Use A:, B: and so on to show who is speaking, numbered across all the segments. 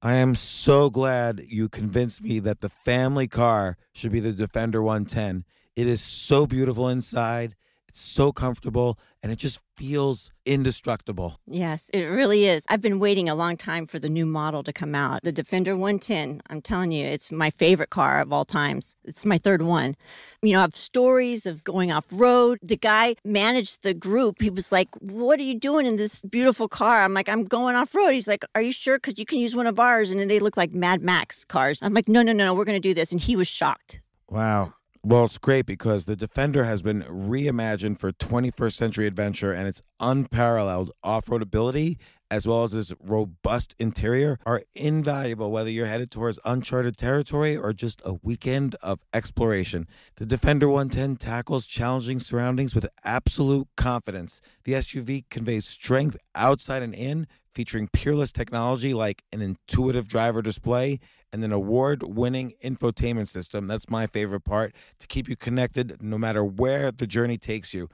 A: I am so glad you convinced me that the family car should be the Defender 110. It is so beautiful inside. So comfortable and it just feels indestructible.
B: Yes, it really is. I've been waiting a long time for the new model to come out. The Defender 110. I'm telling you, it's my favorite car of all times. It's my third one. You know, I have stories of going off road. The guy managed the group. He was like, What are you doing in this beautiful car? I'm like, I'm going off road. He's like, Are you sure? Because you can use one of ours. And then they look like Mad Max cars. I'm like, No, no, no, no, we're going to do this. And he was shocked.
A: Wow. Well, it's great because the Defender has been reimagined for 21st century adventure and its unparalleled off road ability, as well as its robust interior, are invaluable whether you're headed towards uncharted territory or just a weekend of exploration. The Defender 110 tackles challenging surroundings with absolute confidence. The SUV conveys strength outside and in, featuring peerless technology like an intuitive driver display and an award winning infotainment system. That's my favorite part to keep you connected no matter where the journey takes you.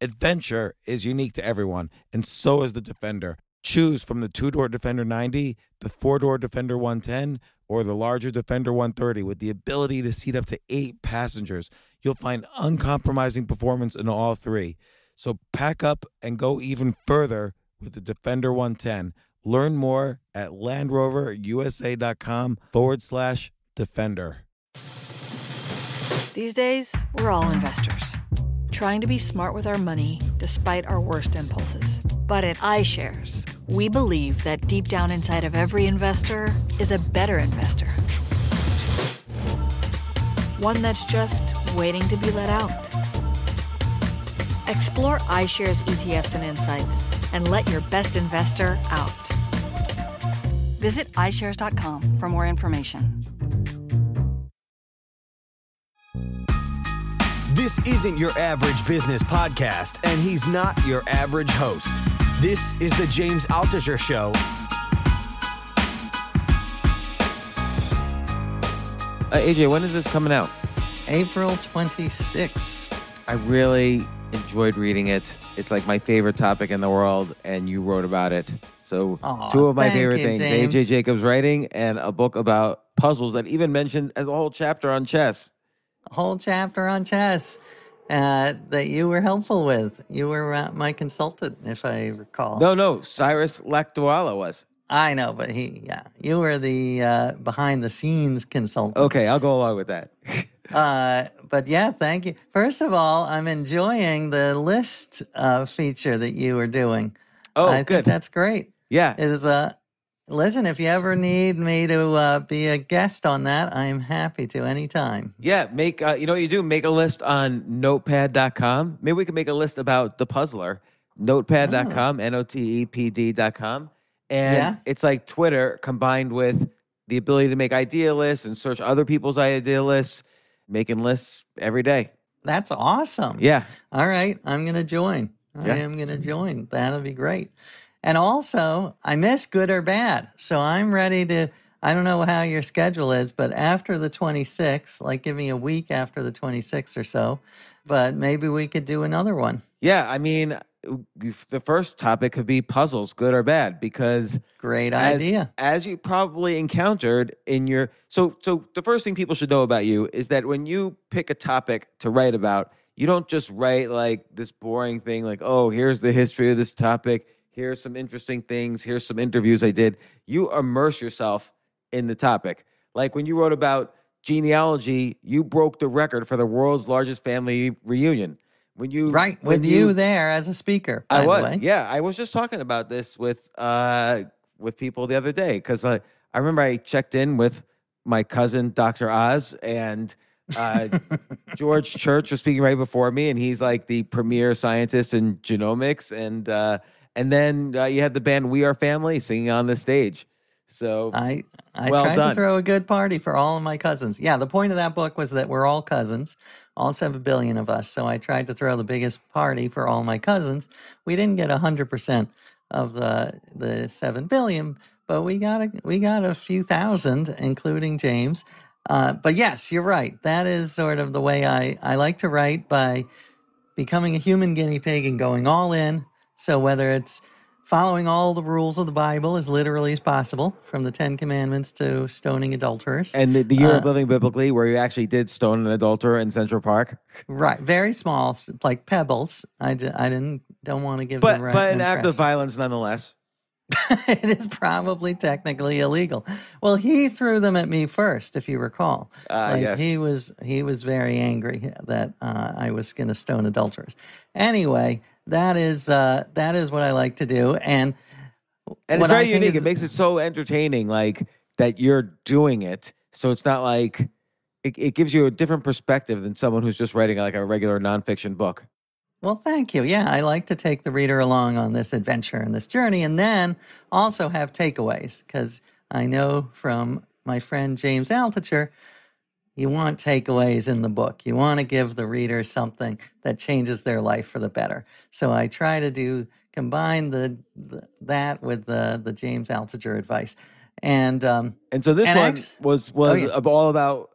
A: Adventure is unique to everyone, and so is the Defender. Choose from the two door Defender 90, the four door Defender 110, or the larger Defender 130 with the ability to seat up to eight passengers. You'll find uncompromising performance in all three. So pack up and go even further with the Defender 110. Learn more at LandRoverUSA.com forward slash Defender.
C: These days, we're all investors, trying to be smart with our money despite our worst impulses. But at iShares, we believe that deep down inside of every investor is a better investor. One that's just waiting to be let out. Explore iShares ETFs and insights and let your best investor out. Visit iShares.com for more information.
D: This isn't your average business podcast, and he's not your average host. This is the James Altucher Show.
A: Uh, AJ, when is this coming out?
E: April 26th.
A: I really enjoyed reading it. It's like my favorite topic in the world, and you wrote about it. So,
E: Aw,
A: two of my favorite
E: you,
A: things
E: James.
A: AJ Jacobs writing and a book about puzzles that even mentioned as a whole chapter on chess.
E: A whole chapter on chess uh, that you were helpful with. You were uh, my consultant, if I recall.
A: No, no, Cyrus Lakdawala was.
E: I know, but he, yeah, you were the uh, behind the scenes consultant.
A: Okay, I'll go along with that.
E: Uh, but yeah, thank you. First of all, I'm enjoying the list uh, feature that you were doing.
A: Oh,
E: I
A: good.
E: think that's great.
A: yeah.
E: Is uh, listen, if you ever need me to uh, be a guest on that, I'm happy to anytime.
A: Yeah, make uh, you know what you do? Make a list on notepd.com. Maybe we can make a list about the puzzler. Notepd.com, N O T E P D.com. And
E: Yeah.
A: it's like Twitter combined with the ability to make idea lists and search other people's idea lists, making lists every day.
E: That's awesome.
A: Yeah.
E: All right, I'm going to join. I am going to join. That'll be great. And also, I miss good or bad. So I'm ready to. I don't know how your schedule is, but after the 26th, like give me a week after the 26th or so, but maybe we could do another one.
A: Yeah. I mean, the first topic could be puzzles, good or bad, because
E: Great
A: as,
E: idea.
A: as you probably encountered in your so so the first thing people should know about you is that when you pick a topic to write about you don't just write like this boring thing like oh here's the history of this topic. Here's some interesting things. Here's some interviews i did. You immerse yourself in the topic. Like when you wrote about genealogy you broke the record for the world's largest family reunion when you
E: Right,
A: when
E: with you, there as a speaker.
A: I was, yeah. I was just talking about this with uh with people the other day because I I remember I checked in with my cousin Dr. Oz and uh, George Church was speaking right before me, and he's like the premier scientist in genomics, and uh, and then uh, you had the band We Are Family singing on the stage. So
E: I I
A: Well
E: tried
A: done.
E: to throw a good party for all of my cousins. Yeah, the point of that book was that we're all cousins, all seven billion of us. So I tried to throw the biggest party for all my cousins. We didn't get hundred percent of the the seven billion, but we got a we got a few thousand, including James. Uh, but yes, you're right. That is sort of the way I I like to write by becoming a human guinea pig and going all in. So whether it's following all the rules of the Bible as literally as possible, from the Ten Commandments to stoning adulterers.
A: And the, the year
E: Uh,
A: of living biblically, where you actually did stone an adulterer in Central Park,
E: Right, very small, like pebbles. I, I didn't don't want to give
A: but
E: right
A: but an act of violence nonetheless.
E: it is probably technically illegal. Well, he threw them at me first, if you recall.
A: Ah,
E: Like,
A: yes.
E: He was he was very angry that uh, I was going to stone adulterers. Anyway, that is uh, that is what I like to do, and
A: And it's very unique.
E: is-
A: it makes it so entertaining, like that you're doing it. So it's not like it, it gives you a different perspective than someone who's just writing like a regular nonfiction book.
E: Well, thank you. Yeah, I like to take the reader along on this adventure and this journey, and then also have takeaways because I know from my friend James Altucher, you want takeaways in the book. You want to give the reader something that changes their life for the better. So I try to do combine the, the that with the the James Altucher advice, and um,
A: And so this
E: And
A: one was was
E: Oh, yeah.
A: all about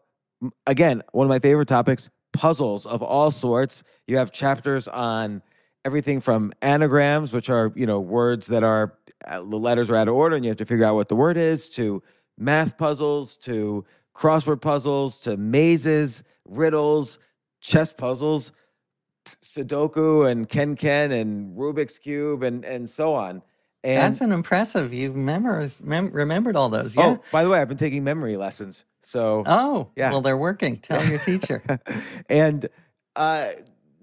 A: again one of my favorite topics: puzzles of all sorts. You have chapters on everything from anagrams, which are you know words that are uh, the letters are out of order, and you have to figure out what the word is, to math puzzles, to crossword puzzles, to mazes, riddles, chess puzzles, Sudoku and Ken Ken and Rubik's cube and and so on. And
E: that's an impressive. You've memorized, mem- remembered all those. Yeah.
A: oh, by the way, I've been taking memory lessons. So
E: Oh,
A: Yeah.
E: Well, they're working. Tell your teacher.
A: and uh,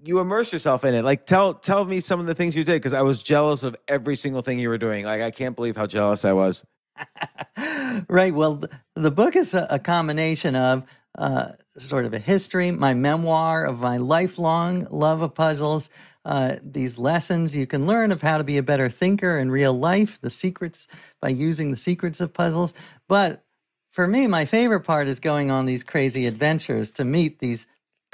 A: you immerse yourself in it. Like tell tell me some of the things you did because I was jealous of every single thing you were doing. Like I can't believe how jealous I was.
E: right. Well, th- the book is a, a combination of uh, sort of a history, my memoir of my lifelong love of puzzles, uh, these lessons you can learn of how to be a better thinker in real life, the secrets by using the secrets of puzzles. But for me, my favorite part is going on these crazy adventures to meet these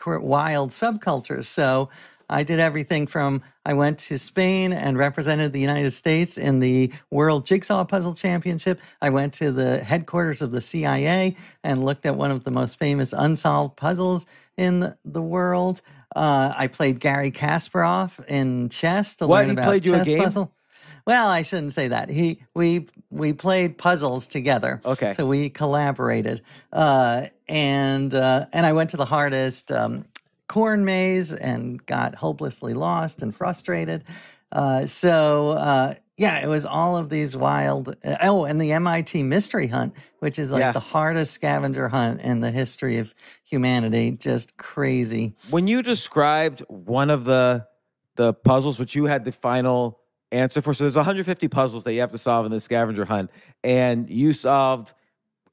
E: wild subcultures. So I did everything from I went to Spain and represented the United States in the World Jigsaw Puzzle Championship. I went to the headquarters of the CIA and looked at one of the most famous unsolved puzzles in the, the world. Uh, I played Garry Kasparov in chess to
A: What,
E: learn
A: he
E: about
A: played you a game?
E: puzzle. Well, I shouldn't say that. He we we played puzzles together.
A: Okay.
E: So we collaborated, uh, and uh, and I went to the hardest um, corn maze and got hopelessly lost and frustrated. Uh, so uh, yeah, it was all of these wild. uh, oh, and the MIT Mystery Hunt, which is like
A: Yeah.
E: the hardest scavenger hunt in the history of humanity. Just crazy.
A: When you described one of the the puzzles, which you had the final answer for, so there's 150 puzzles that you have to solve in the scavenger hunt, and you solved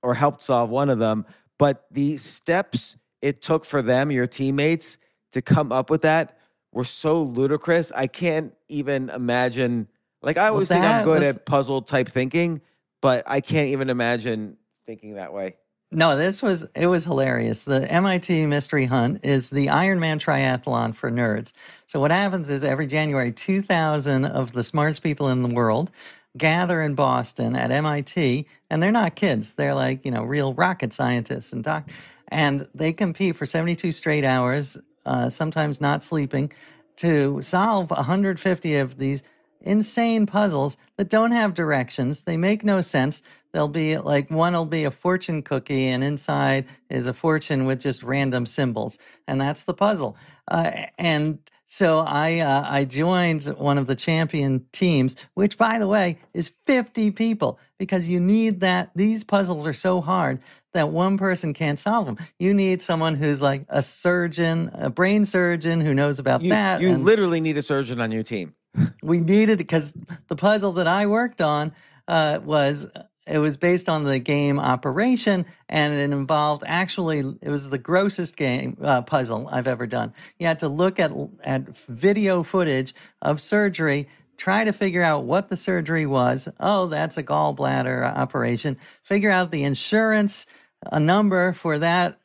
A: or helped solve one of them, but the steps it took for them, your teammates, to come up with that were so ludicrous. I can't even imagine. Like I always think I'm good
E: was-
A: at puzzle type thinking, but I can't even imagine thinking that way.
E: No, this was it was hilarious. The MIT Mystery Hunt is the Ironman triathlon for nerds. So what happens is every January, 2000 of the smartest people in the world gather in Boston at MIT, and they're not kids. They're like, you know, real rocket scientists and doc and they compete for 72 straight hours, uh, sometimes not sleeping, to solve 150 of these insane puzzles that don't have directions. They make no sense. They'll be like one will be a fortune cookie, and inside is a fortune with just random symbols, and that's the puzzle. Uh, and so I uh, I joined one of the champion teams, which by the way is 50 people because you need that. These puzzles are so hard that one person can't solve them. You need someone who's like a surgeon, a brain surgeon who knows about
A: You,
E: that.
A: you
E: and-
A: literally need a surgeon on your team.
E: we needed because the puzzle that I worked on uh, was it was based on the game Operation, and it involved actually it was the grossest game uh, puzzle I've ever done. You had to look at at video footage of surgery. Try to figure out what the surgery was. Oh, that's a gallbladder operation. Figure out the insurance, a number for that,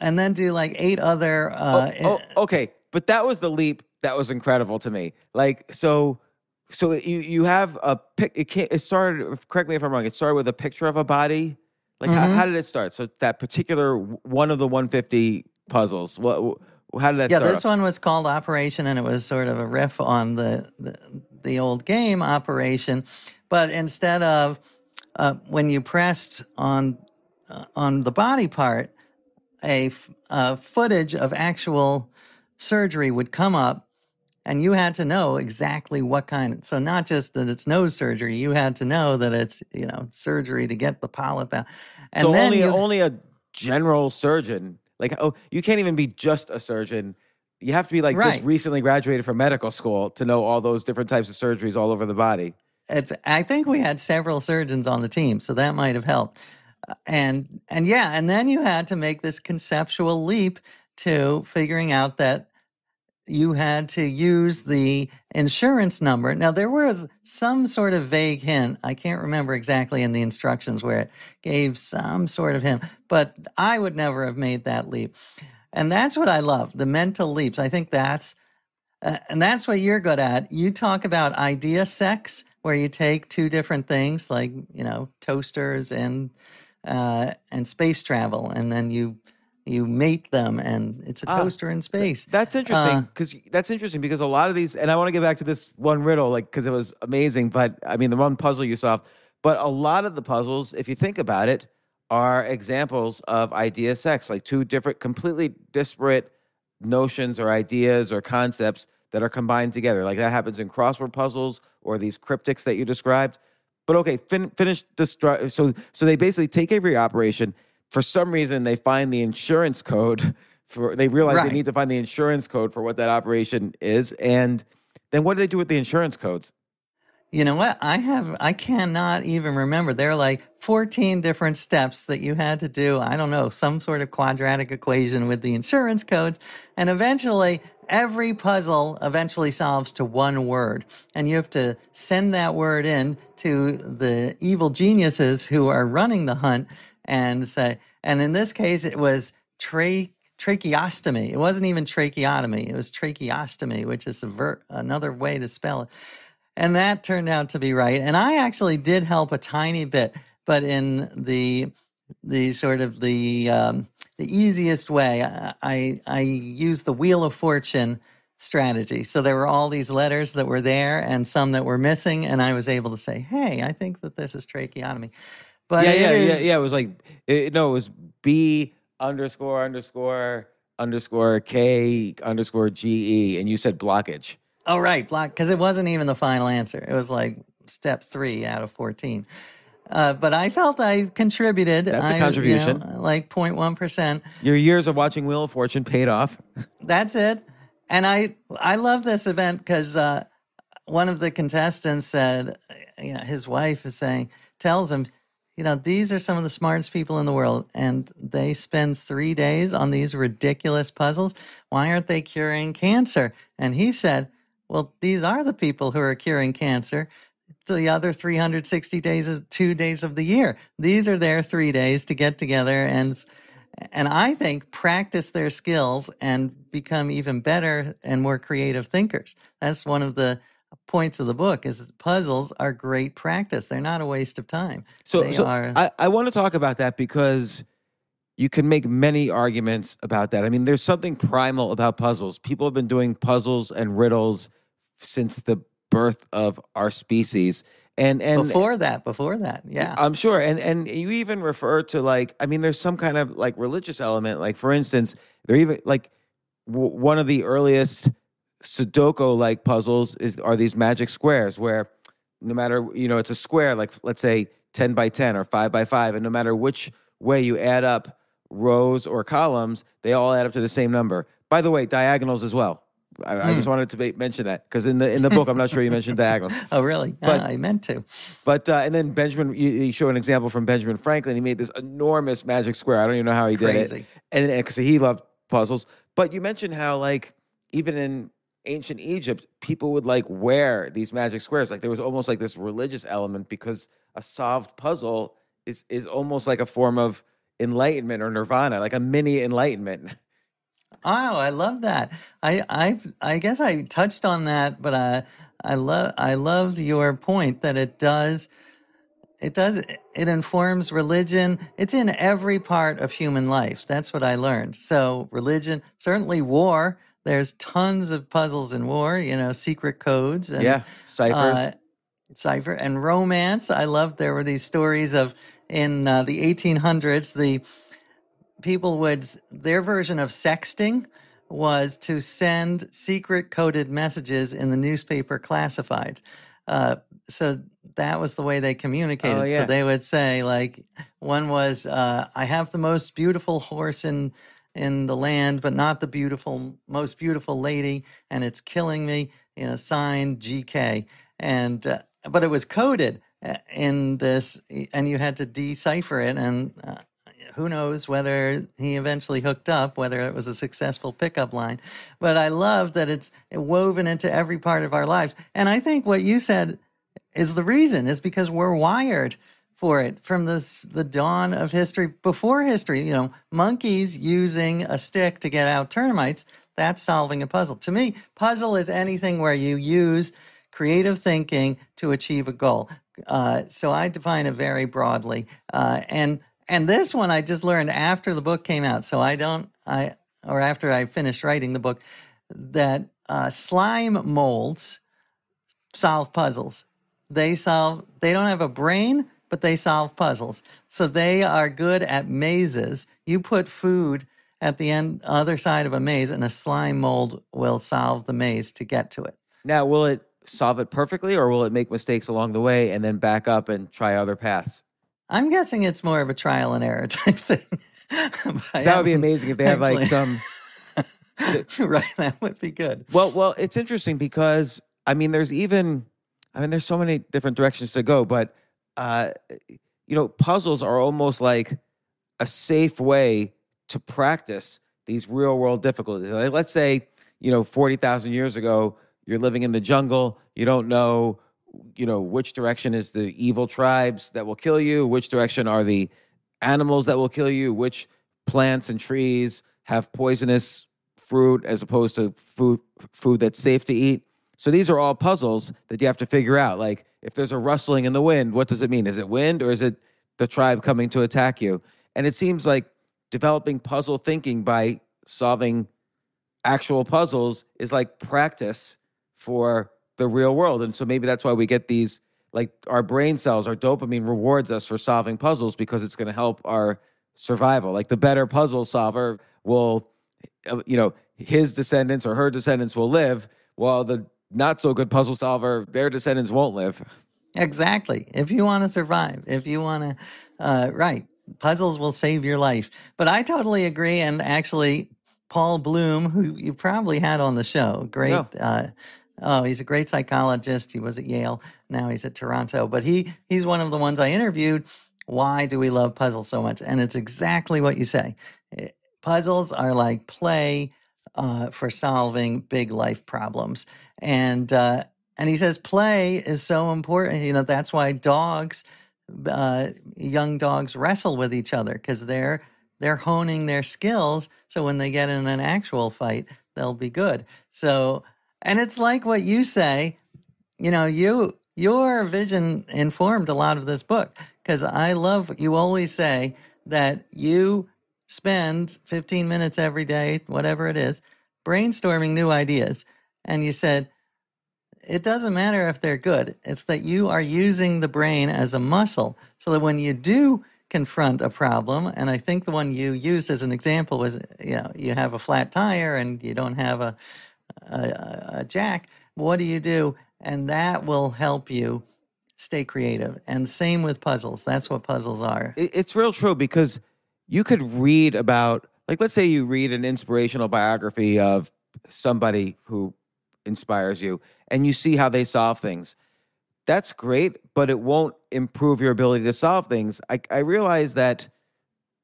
E: and then do like eight other. Uh,
A: oh, okay, but that was the leap that was incredible to me. Like so, so you you have a pic. It can't. It started. Correct me if I'm wrong. It started with a picture of a body. Like how,
E: Mhm.
A: how did it start? So that particular one of the 150 puzzles. What? How did that
E: yeah, this one was called Operation, and it was sort of a riff on the the, the old game operation, but instead of uh, when you pressed on uh, on the body part, a, f- a footage of actual surgery would come up, and you had to know exactly what kind. So not just that it's nose surgery, you had to know that it's you know surgery to get the polyp out. And
A: so
E: then
A: only
E: you,
A: only a general surgeon, like oh, you can't even be just a surgeon. You have to be like
E: Right.
A: just recently graduated from medical school to know all those different types of surgeries all over the body.
E: it's i think we had several surgeons on the team so that might have helped Uh, and and yeah and then you had to make this conceptual leap to figuring out that you had to use the insurance number. Now there was some sort of vague hint i can't remember exactly in the instructions where it gave some sort of hint but i would never have made that leap. And that's what i love the mental leaps. I think that's uh, and that's what you're good at. You talk about idea sex, where you take two different things, like you know, toasters and uh, and space travel, and then you you mate them, and it's a
A: Ah,
E: toaster in space.
A: That's interesting
E: Uh,
A: because that's interesting because a lot of these, and I want to get back to this one riddle, like because it was amazing. But I mean, the one puzzle you solved, but a lot of the puzzles, if you think about it, are examples of idea sex, like two different, completely disparate notions or ideas or concepts that are combined together. Like that happens in crossword puzzles or these cryptics that you described. But okay, fin- finish the stru- so so they basically take every operation. For some reason, they find the insurance code for. They realize
E: Right.
A: they need to find the insurance code for what that operation is, and then what do they do with the insurance codes?
E: You know what? I have I cannot even remember. There are like 14 different steps that you had to do. I don't know, some sort of quadratic equation with the insurance codes. And eventually every puzzle eventually solves to one word. And you have to send that word in to the evil geniuses who are running the hunt and say, and in this case it was tra- tracheostomy. It wasn't even tracheotomy. It was tracheostomy, which is ver- another way to spell it. And that turned out to be right. And I actually did help a tiny bit, but in the the sort of the um, the easiest way, I, I I used the Wheel of Fortune strategy. So there were all these letters that were there and some that were missing, and I was able to say, "Hey, I think that this is tracheotomy." But
A: yeah, yeah, yeah,
E: is-
A: yeah. It was like it, no, it was B underscore underscore underscore K underscore G E, and you said blockage.
E: Oh, right, block because it wasn't even the final answer. It was like step three out of fourteen. Uh, but I felt I contributed.
A: That's a
E: I, you know,
A: contribution.
E: like 0.1 percent.
A: Your years of watching Wheel of Fortune paid off.
E: That's it. And I I love this event because uh, one of the contestants said, you know, his wife is saying, tells him, you know, these are some of the smartest people in the world, and they spend three days on these ridiculous puzzles. Why aren't they curing cancer? And he said, well, these are the people who are curing cancer. The other 360 days of two days of the year. These are their three days to get together and and I think practice their skills and become even better and more creative thinkers. That's one of the points of the book is that puzzles are great practice. They're not a waste of time.
A: So,
E: They
A: so
E: are-
A: I, I want to talk about that because you can make many arguments about that. I mean, there's something primal about puzzles. People have been doing puzzles and riddles since the birth of our species. And and
E: before that, before that, yeah.
A: I'm sure. And and you even refer to like, I mean, there's some kind of like religious element. Like for instance, they're even like w- one of the earliest Sudoku like puzzles is are these magic squares where no matter you know it's a square like let's say 10 by 10 or 5 by 5 and no matter which way you add up rows or columns they all add up to the same number by the way diagonals as well i, I just wanted to ba- mention that because in the in the book i'm not sure you mentioned diagonals
E: oh, really?
A: but-
E: Ah, I meant to.
A: but uh, and then Benjamin, you, you show an example from Benjamin Franklin. He made this enormous magic square. I don't even know how he did
E: Crazy.
A: it, and because he loved puzzles. But you mentioned how like even in ancient Egypt, people would like wear these magic squares. Like there was almost like this religious element because a solved puzzle is is almost like a form of enlightenment or nirvana, like a mini enlightenment.
E: Oh, I love that. I I I guess I touched on that, but I I love I loved your point that it does it does it informs religion. It's in every part of human life. That's what I learned. So religion, certainly war. There's tons of puzzles in war, you know, secret codes and
A: yeah, ciphers.
E: uh, cipher and romance. I loved there were these stories of in uh, the 1800s the people would their version of sexting was to send secret coded messages in the newspaper classifieds. Uh, so that was the way they communicated.
A: Oh, yeah.
E: So they would say like one was uh, I have the most beautiful horse in in the land, but not the beautiful most beautiful lady, and it's killing me. You know, signed GK, and uh, but it was coded uh, in this, and you had to decipher it, and uh, who knows whether he eventually hooked up, whether it was a successful pickup line. But I love that it's woven into every part of our lives, and I think what you said is the reason is because we're wired for it from this the dawn of history before history you know monkeys using a stick to get out termites that's solving a puzzle. To me puzzle is anything where you use creative thinking to achieve a goal. Uh, so i define it very broadly. Uh, and and this one i just learned after the book came out. So i don't i or after i finished writing the book that uh, slime molds solve puzzles. They solve they don't have a brain but they solve puzzles so they are good at mazes you put food at the end other side of a maze and a slime mold will solve the maze to get to it
A: now, will it solve it perfectly, or will it make mistakes along the way and then back up and try other paths?
E: i'm guessing it's more of a trial and error type thing
A: that would be amazing if they have like some.
E: right that would be good
A: Well, well, it's interesting because I mean, there's even, I mean, there's so many different directions to go, but uh, you know, puzzles are almost like a safe way to practice these real world difficulties. Like, let's say, you know, forty thousand years ago, you're living in the jungle, you don't know, you know, which direction is the evil tribes that will kill you, which direction are the animals that will kill you, which plants and trees have poisonous fruit as opposed to food food that's safe to eat. So these are all puzzles that you have to figure out. Like if there's a rustling in the wind, what does it mean? Is it wind or is it the tribe coming to attack you? And it seems like developing puzzle thinking by solving actual puzzles is like practice for the real world. And so maybe that's why we get these like our brain cells, our dopamine rewards us for solving puzzles because it's going to help our survival. Like the better puzzle solver will, you know, his descendants or her descendants will live, while the not so good puzzle solver, their descendants won't live.
E: Exactly. If you want to survive, if you want to, uh, right, puzzles will save your life. But I totally agree. And actually, Paul Bloom, who you probably had on the show, great.
A: No.
E: Uh, oh, he's a great psychologist. He was at Yale. Now he's at Toronto. But he he's one of the ones I interviewed. Why do we love puzzles so much? And it's exactly what you say. Eh, Puzzles are like play uh, for solving big life problems. And uh, and he says play is so important. You know that's why dogs, uh, young dogs, wrestle with each other because they're they're honing their skills. So when they get in an actual fight, they'll be good. So and it's like what you say. You know, you your vision informed a lot of this book because I love you always say that you spend 15 minutes every day, whatever it is, brainstorming new ideas. And you said, it doesn't matter if they're good, it's that you are using the brain as a muscle so that when you do confront a problem, and I think the one you used as an example was, you know, you have a flat tire and you don't have a, a, a jack, what do you do? And that will help you stay creative. And same with puzzles. That's what puzzles are.
A: It's real true because you could read about, like, let's say you read an inspirational biography of somebody who inspires you and you see how they solve things. That's great, but it won't improve your ability to solve things. I, I realize that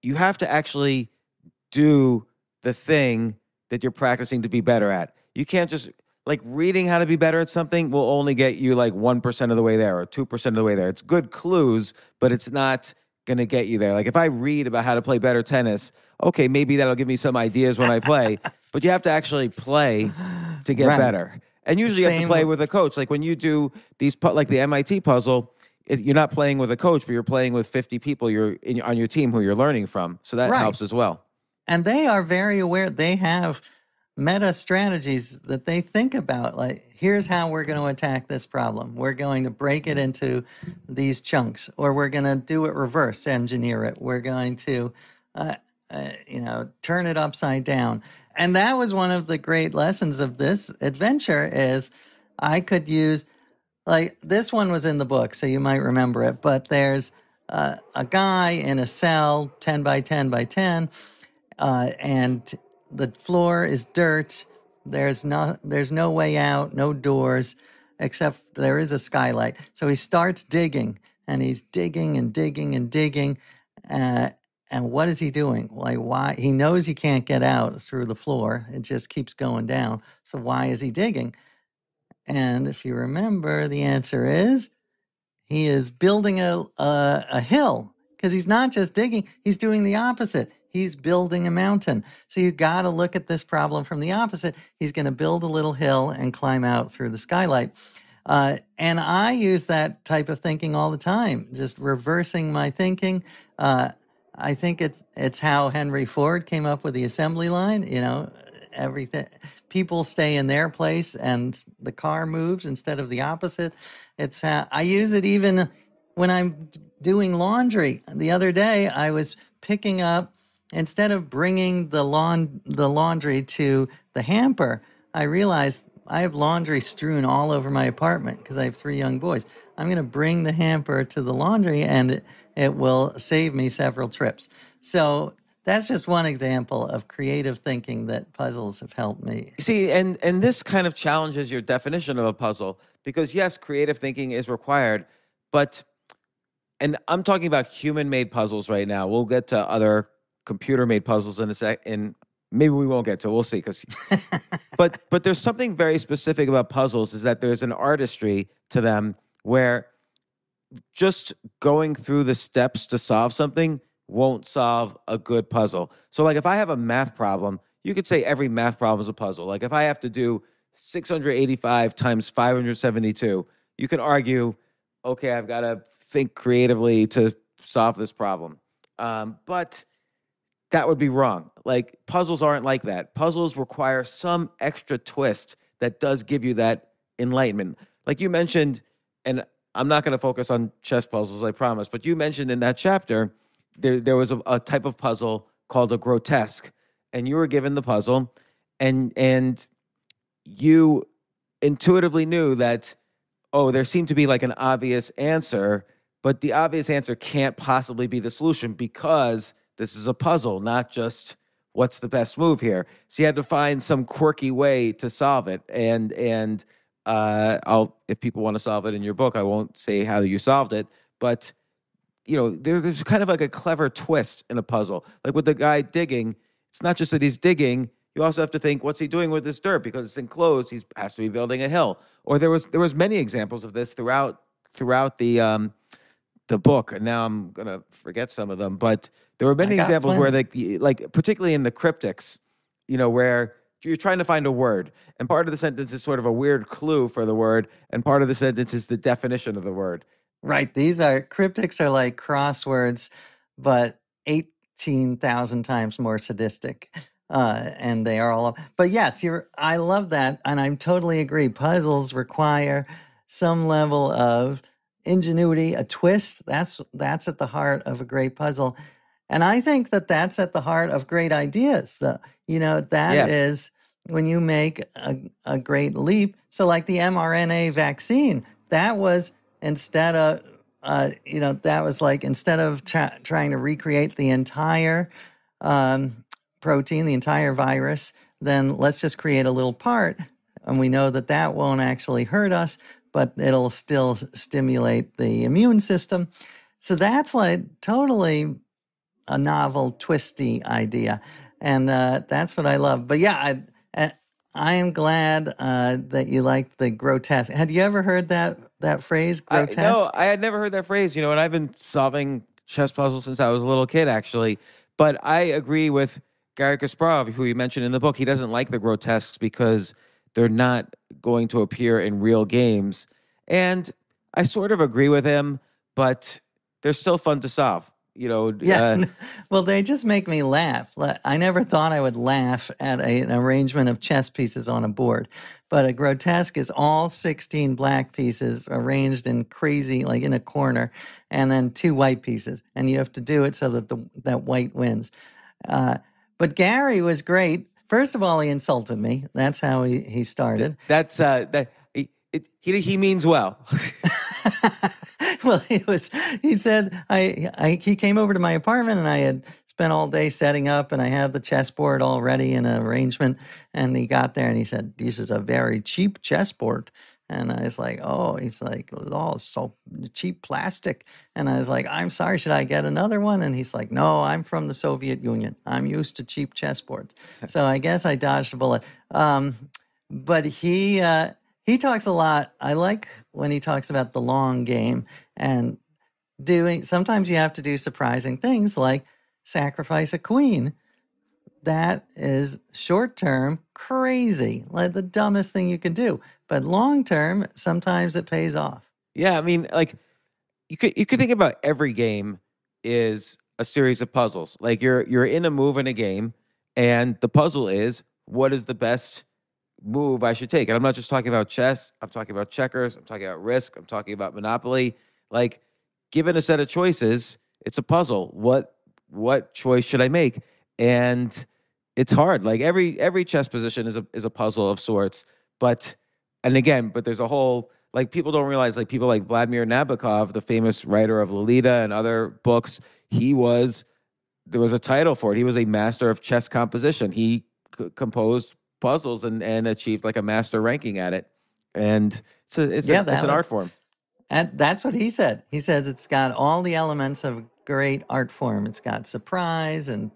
A: you have to actually do the thing that you're practicing to be better at. You can't just like reading how to be better at something will only get you like 1% of the way there or 2% of the way there. It's good clues, but it's not going to get you there. Like if I read about how to play better tennis, okay, maybe that'll give me some ideas when I play, but you have to actually play to get
E: Right.
A: better. And usually you have to play
E: with-
A: with a coach. Like when you do these, like the MIT puzzle, it, you're not playing with a coach, but you're playing with 50 people you're in, on your team who you're learning from. So that
E: Right.
A: helps as well.
E: and they are very aware they have meta strategies that they think about. Like, here's how we're going to attack this problem. We're going to break it into these chunks, or we're going to do it reverse engineer it. We're going to, uh, uh, you know, turn it upside down. And that was one of the great lessons of this adventure is I could use like this one was in the book, so you might remember it, but there's uh, a guy in a cell 10 by 10 by 10 uh, and the floor is dirt. There's no there's no way out, no doors, except there is a skylight. So he starts digging, and he's digging and digging and digging. Uh, and what is he doing? Like why he knows he can't get out through the floor. It just keeps going down. So why is he digging? And if you remember, the answer is he is building a a, a hill because he's not just digging; he's doing the opposite he's building a mountain. So you got to look at this problem from the opposite. He's going to build a little hill and climb out through the skylight. Uh, and I use that type of thinking all the time, just reversing my thinking. Uh, I think it's it's how Henry Ford came up with the assembly line. You know, everything people stay in their place and the car moves instead of the opposite. It's how, I use it even when I'm doing laundry. The other day, I was picking up instead of bringing the lawn the laundry to the hamper, I realized I have laundry strewn all over my apartment because I have three young boys. I'm going to bring the hamper to the laundry and it, it will save me several trips. So that's just one example of creative thinking that puzzles have helped me.
A: See, and and this kind of challenges your definition of a puzzle because yes, creative thinking is required, but and I'm talking about human-made puzzles right now. We'll get to other computer made puzzles in a sec and maybe we won't get to it. we'll see because but but there's something very specific about puzzles is that there's an artistry to them where just going through the steps to solve something won't solve a good puzzle so like if i have a math problem you could say every math problem is a puzzle like if i have to do 685 times 572 you can argue okay i've got to think creatively to solve this problem um, but that would be wrong. Like puzzles aren't like that. Puzzles require some extra twist that does give you that enlightenment. Like you mentioned, and I'm not going to focus on chess puzzles, I promise, but you mentioned in that chapter there there was a, a type of puzzle called a grotesque, and you were given the puzzle, and and you intuitively knew that oh there seemed to be like an obvious answer, but the obvious answer can't possibly be the solution because this is a puzzle, not just what's the best move here. So you had to find some quirky way to solve it. And and uh, I'll if people want to solve it in your book, I won't say how you solved it, but you know, there, there's kind of like a clever twist in a puzzle. Like with the guy digging, it's not just that he's digging. You also have to think, what's he doing with this dirt? Because it's enclosed, he has to be building a hill. Or there was there was many examples of this throughout throughout the um, the book, and now I'm gonna forget some of them. But there were many examples where, like, like particularly in the cryptics, you know, where you're trying to find a word, and part of the sentence is sort of a weird clue for the word, and part of the sentence is the definition of the word.
E: Right. These are cryptics are like crosswords, but eighteen thousand times more sadistic. Uh, and they are all. But yes, you're. I love that, and I'm totally agree. Puzzles require some level of ingenuity, a twist. That's that's at the heart of a great puzzle, and I think that that's at the heart of great ideas. The, you know that yes. is when you make a, a great leap. So, like the mRNA vaccine, that was instead of uh, you know that was like instead of tra- trying to recreate the entire um, protein, the entire virus, then let's just create a little part. And we know that that won't actually hurt us, but it'll still stimulate the immune system. So that's like totally a novel, twisty idea. And uh, that's what I love. But yeah, I, I am glad uh, that you liked the grotesque. Had you ever heard that that phrase, grotesque?
A: I, no, I had never heard that phrase. You know, and I've been solving chess puzzles since I was a little kid, actually. But I agree with Garry Kasparov, who you mentioned in the book. He doesn't like the grotesques because they're not going to appear in real games. And I sort of agree with him, but they're still fun to solve. You know,
E: Yeah.
A: uh,
E: well, they just make me laugh. I never thought I would laugh at a, an arrangement of chess pieces on a board, but a grotesque is all 16 black pieces arranged in crazy, like in a corner, and then two white pieces. And you have to do it so that the that white wins. Uh, but Garry was great. First of all, he insulted me. That's how he, he started.
A: that's uh, that he, it, he he means well.
E: well, he was. He said I, I. He came over to my apartment, and I had spent all day setting up, and I had the chessboard all ready in an arrangement. And he got there, and he said, "This is a very cheap chessboard." And I was like, "Oh," he's like, "Oh, so cheap plastic." And I was like, "I'm sorry, should I get another one?" And he's like, "No, I'm from the Soviet Union. I'm used to cheap chessboards." so I guess I dodged a bullet. Um, but he uh, he talks a lot. I like when he talks about the long game and doing. Sometimes you have to do surprising things like sacrifice a queen. That is short term crazy, like the dumbest thing you can do. But long term, sometimes it pays off.
A: Yeah, I mean, like you could you could think about every game is a series of puzzles. Like you're you're in a move in a game, and the puzzle is what is the best move I should take. And I'm not just talking about chess. I'm talking about checkers. I'm talking about risk. I'm talking about monopoly. Like, given a set of choices, it's a puzzle. What what choice should I make? And it's hard. Like every every chess position is a is a puzzle of sorts. But and again, but there's a whole like people don't realize like people like Vladimir Nabokov, the famous writer of Lolita and other books, he was there was a title for it. He was a master of chess composition. He c- composed puzzles and and achieved like a master ranking at it. And it's a, it's,
E: Yeah,
A: a, it's an
E: was-
A: art form.
E: And that's what he said. He says it's got all the elements of a great art form. It's got surprise and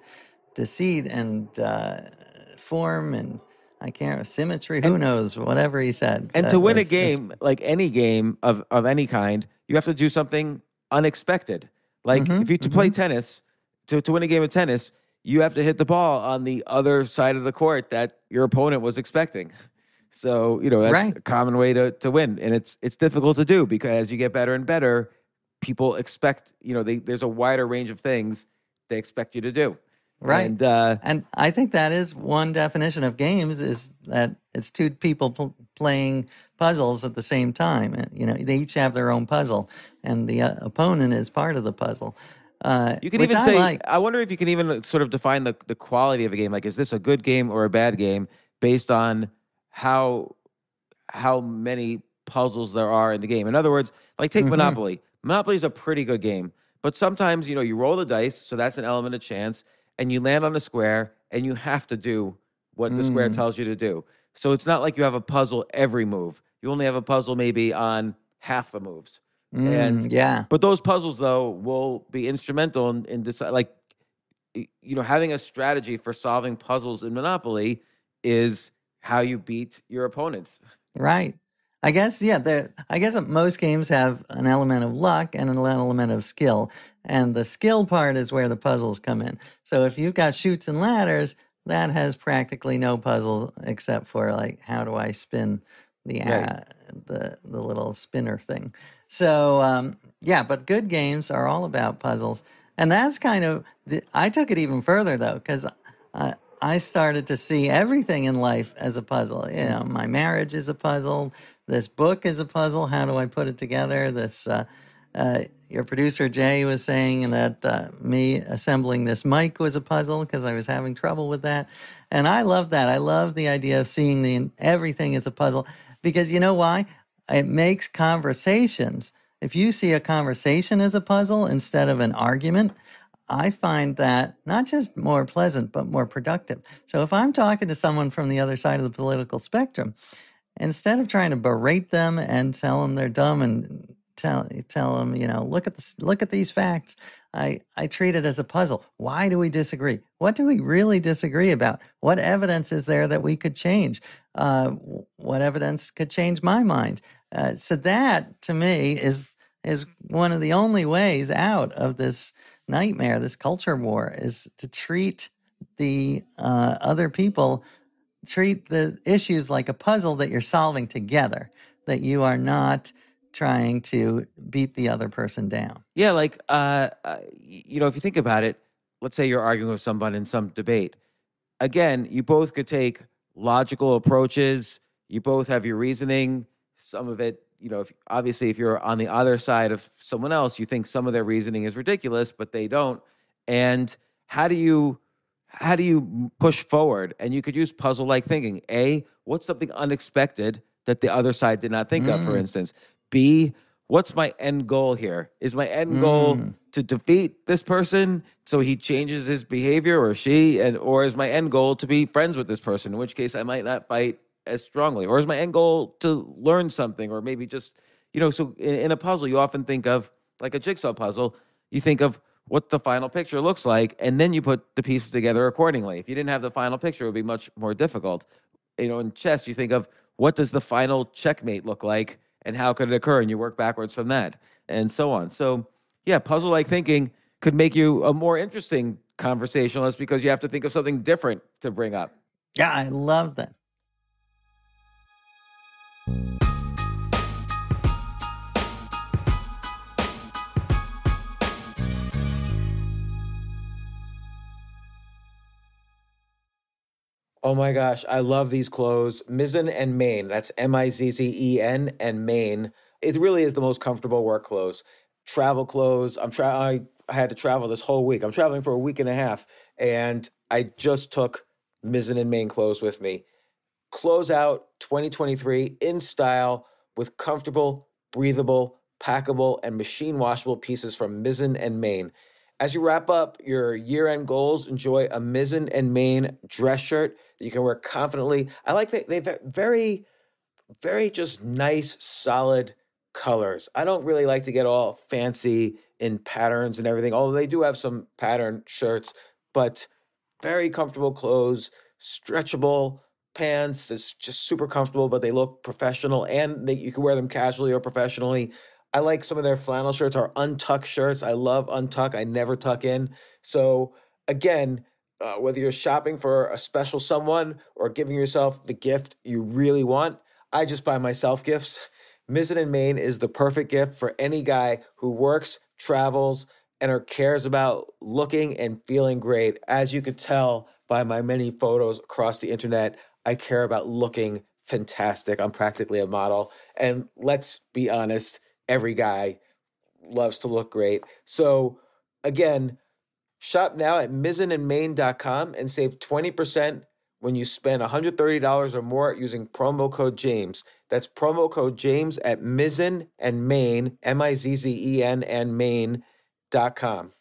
E: deceit and uh, form and I can't symmetry. Who knows? Whatever he said.
A: And to win a
E: was- was-
A: game, like any game of of any kind, you have to do something unexpected. Like
E: Mhm,
A: if you to play tennis, to, to win a game of tennis, you have to hit the ball on the other side of the court that your opponent was expecting. So, you know, that's
E: Right.
A: a common way to to win. And it's it's difficult to do because as you get better and better, people expect, you know, they, there's a wider range of things they expect you to do.
E: Right.
A: And uh
E: And I think that is one definition of games is that it's two people pl- playing puzzles at the same time. And, You know, they each have their own puzzle, and the uh, opponent is part of the puzzle. Uh,
A: You can even
E: I
A: say,
E: like.
A: I wonder if you can even sort of define the, the quality of a game. Like, is this a good game or a bad game based on how how many puzzles there are in the game? In other words, like take
E: Mhm.
A: Monopoly. Monopoly is a pretty good game, but sometimes you know you roll the dice, so that's an element of chance, and you land on a square, and you have to do what the square
E: Mm.
A: tells you to do. So it's not like you have a puzzle every move. You only have a puzzle maybe on half the moves. And-
E: Mm, yeah,
A: But those puzzles, though, will be instrumental in, in decide, like, you know, having a strategy for solving puzzles in Monopoly is how you beat your opponents.
E: right. I guess yeah. There. I guess most games have an element of luck and an element of skill, and the skill part is where the puzzles come in. So if you've got Chutes and Ladders, that has practically no puzzle except for like how do I spin the
A: Right.
E: uh, the the little spinner thing. So um, yeah, but good games are all about puzzles, and that's kind of the, I took it even further though because uh, I started to see everything in life as a puzzle. You know, my marriage is a puzzle. This book is a puzzle. How do I put it together? This. Uh, uh, your producer Jay was saying that uh, me assembling this mic was a puzzle because I was having trouble with that, and I love that. I love the idea of seeing the everything as a puzzle because you know why? It makes conversations. If you see a conversation as a puzzle instead of an argument, I find that not just more pleasant, but more productive. So if I'm talking to someone from the other side of the political spectrum, instead of trying to berate them and tell them they're dumb and tell tell them, you know, look at this, look at these facts, I I treat it as a puzzle. Why do we disagree? What do we really disagree about? What evidence is there that we could change? Uh, what evidence could change my mind? Uh, so that to me is is one of the only ways out of this nightmare, this culture war, is to treat the uh, other people, treat the issues like a puzzle that you're solving together, that you are not trying to beat the other person down.
A: Yeah, like uh, uh, you know, if you think about it, let's say you're arguing with someone in some debate. Again, you both could take logical approaches. You both have your reasoning. Some of it, you know, if obviously if you're on the other side of someone else, you think some of their reasoning is ridiculous, but they don't. And how do you how do you push forward? And you could use puzzle like thinking. A, what's something unexpected that the other side did not think mm. of, for mm. instance? B, what's my end goal here? Is my end goal mm. to defeat this person so he changes his behavior or she and or is my end goal to be friends with this person in which case I might not fight as strongly or is my end goal to learn something or maybe just you know so in, in a puzzle you often think of like a jigsaw puzzle you think of what the final picture looks like and then you put the pieces together accordingly if you didn't have the final picture it would be much more difficult you know in chess you think of what does the final checkmate look like and how could it occur? And you work backwards from that and so on. So yeah puzzle like thinking could make you a more interesting conversationalist because you have to think of something different to bring up.
E: Yeah i love that
A: Oh my gosh, I love these clothes. Mizzen and Main. That's M I Z Z E N and Main. It really is the most comfortable work clothes. Travel clothes. I'm try I, I had to travel this whole week. I'm traveling for a week and a half and I just took Mizzen and Main clothes with me. Close out 2023 in style with comfortable, breathable, packable and machine washable pieces from Mizzen and Main. As you wrap up your year end goals, enjoy a Mizzen and Main dress shirt that you can wear confidently. I like that they've very, very just nice, solid colors. I don't really like to get all fancy in patterns and everything, although they do have some pattern shirts, but very comfortable clothes, stretchable pants. It's just super comfortable, but they look professional and they, you can wear them casually or professionally. I like some of their flannel shirts or untuck shirts. I love untuck. I never tuck in. So again, uh, whether you're shopping for a special someone or giving yourself the gift you really want, I just buy myself gifts. Mizzen and Main is the perfect gift for any guy who works, travels, and or cares about looking and feeling great. As you could tell by my many photos across the internet, I care about looking fantastic. I'm practically a model. And let's be honest, every guy loves to look great. So again, shop now at mizzenandmain.com and save 20% when you spend $130 or more using promo code James. That's promo code James at Mizzen and Main, M-I-Z-Z-E-N and Main.com.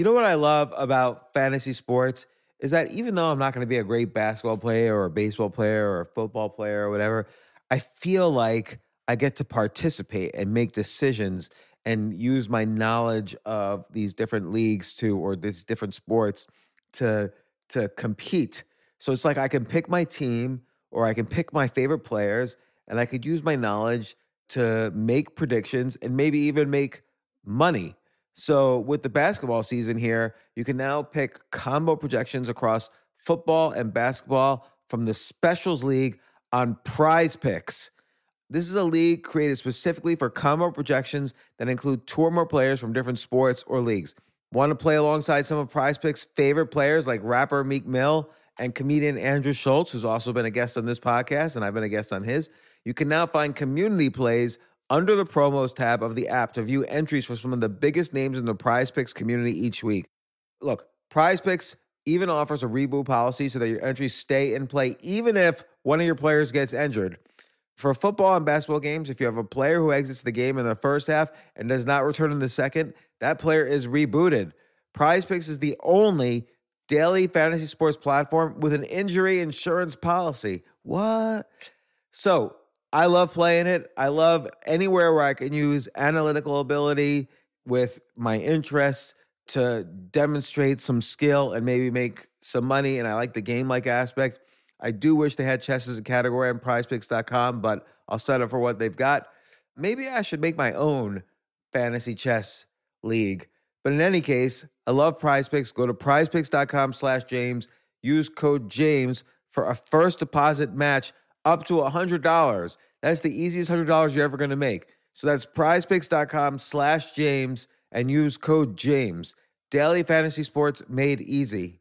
A: You know what I love about fantasy sports is that even though I'm not going to be a great basketball player or a baseball player or a football player or whatever, I feel like I get to participate and make decisions and use my knowledge of these different leagues to or these different sports to to compete. So it's like I can pick my team or I can pick my favorite players and I could use my knowledge to make predictions and maybe even make money so, with the basketball season here, you can now pick combo projections across football and basketball from the Specials League on Prize Picks. This is a league created specifically for combo projections that include two or more players from different sports or leagues. Want to play alongside some of Prize Picks' favorite players like rapper Meek Mill and comedian Andrew Schulz, who's also been a guest on this podcast, and I've been a guest on his? You can now find community plays under the promos tab of the app to view entries for some of the biggest names in the prize picks community each week. Look, prize picks even offers a reboot policy so that your entries stay in play even if one of your players gets injured. For football and basketball games, if you have a player who exits the game in the first half and does not return in the second, that player is rebooted. Prize Picks is the only daily fantasy sports platform with an injury insurance policy. What? So, I love playing it. I love anywhere where I can use analytical ability with my interests to demonstrate some skill and maybe make some money. And I like the game like aspect. I do wish they had chess as a category on prizepicks.com, but I'll set up for what they've got. Maybe I should make my own fantasy chess league. But in any case, I love prize picks. Go to prizepicks.com slash James. Use code James for a first deposit match up to $100. That's the easiest $100 you're ever going to make. So that's prizepicks.com slash James and use code James. Daily fantasy sports made easy.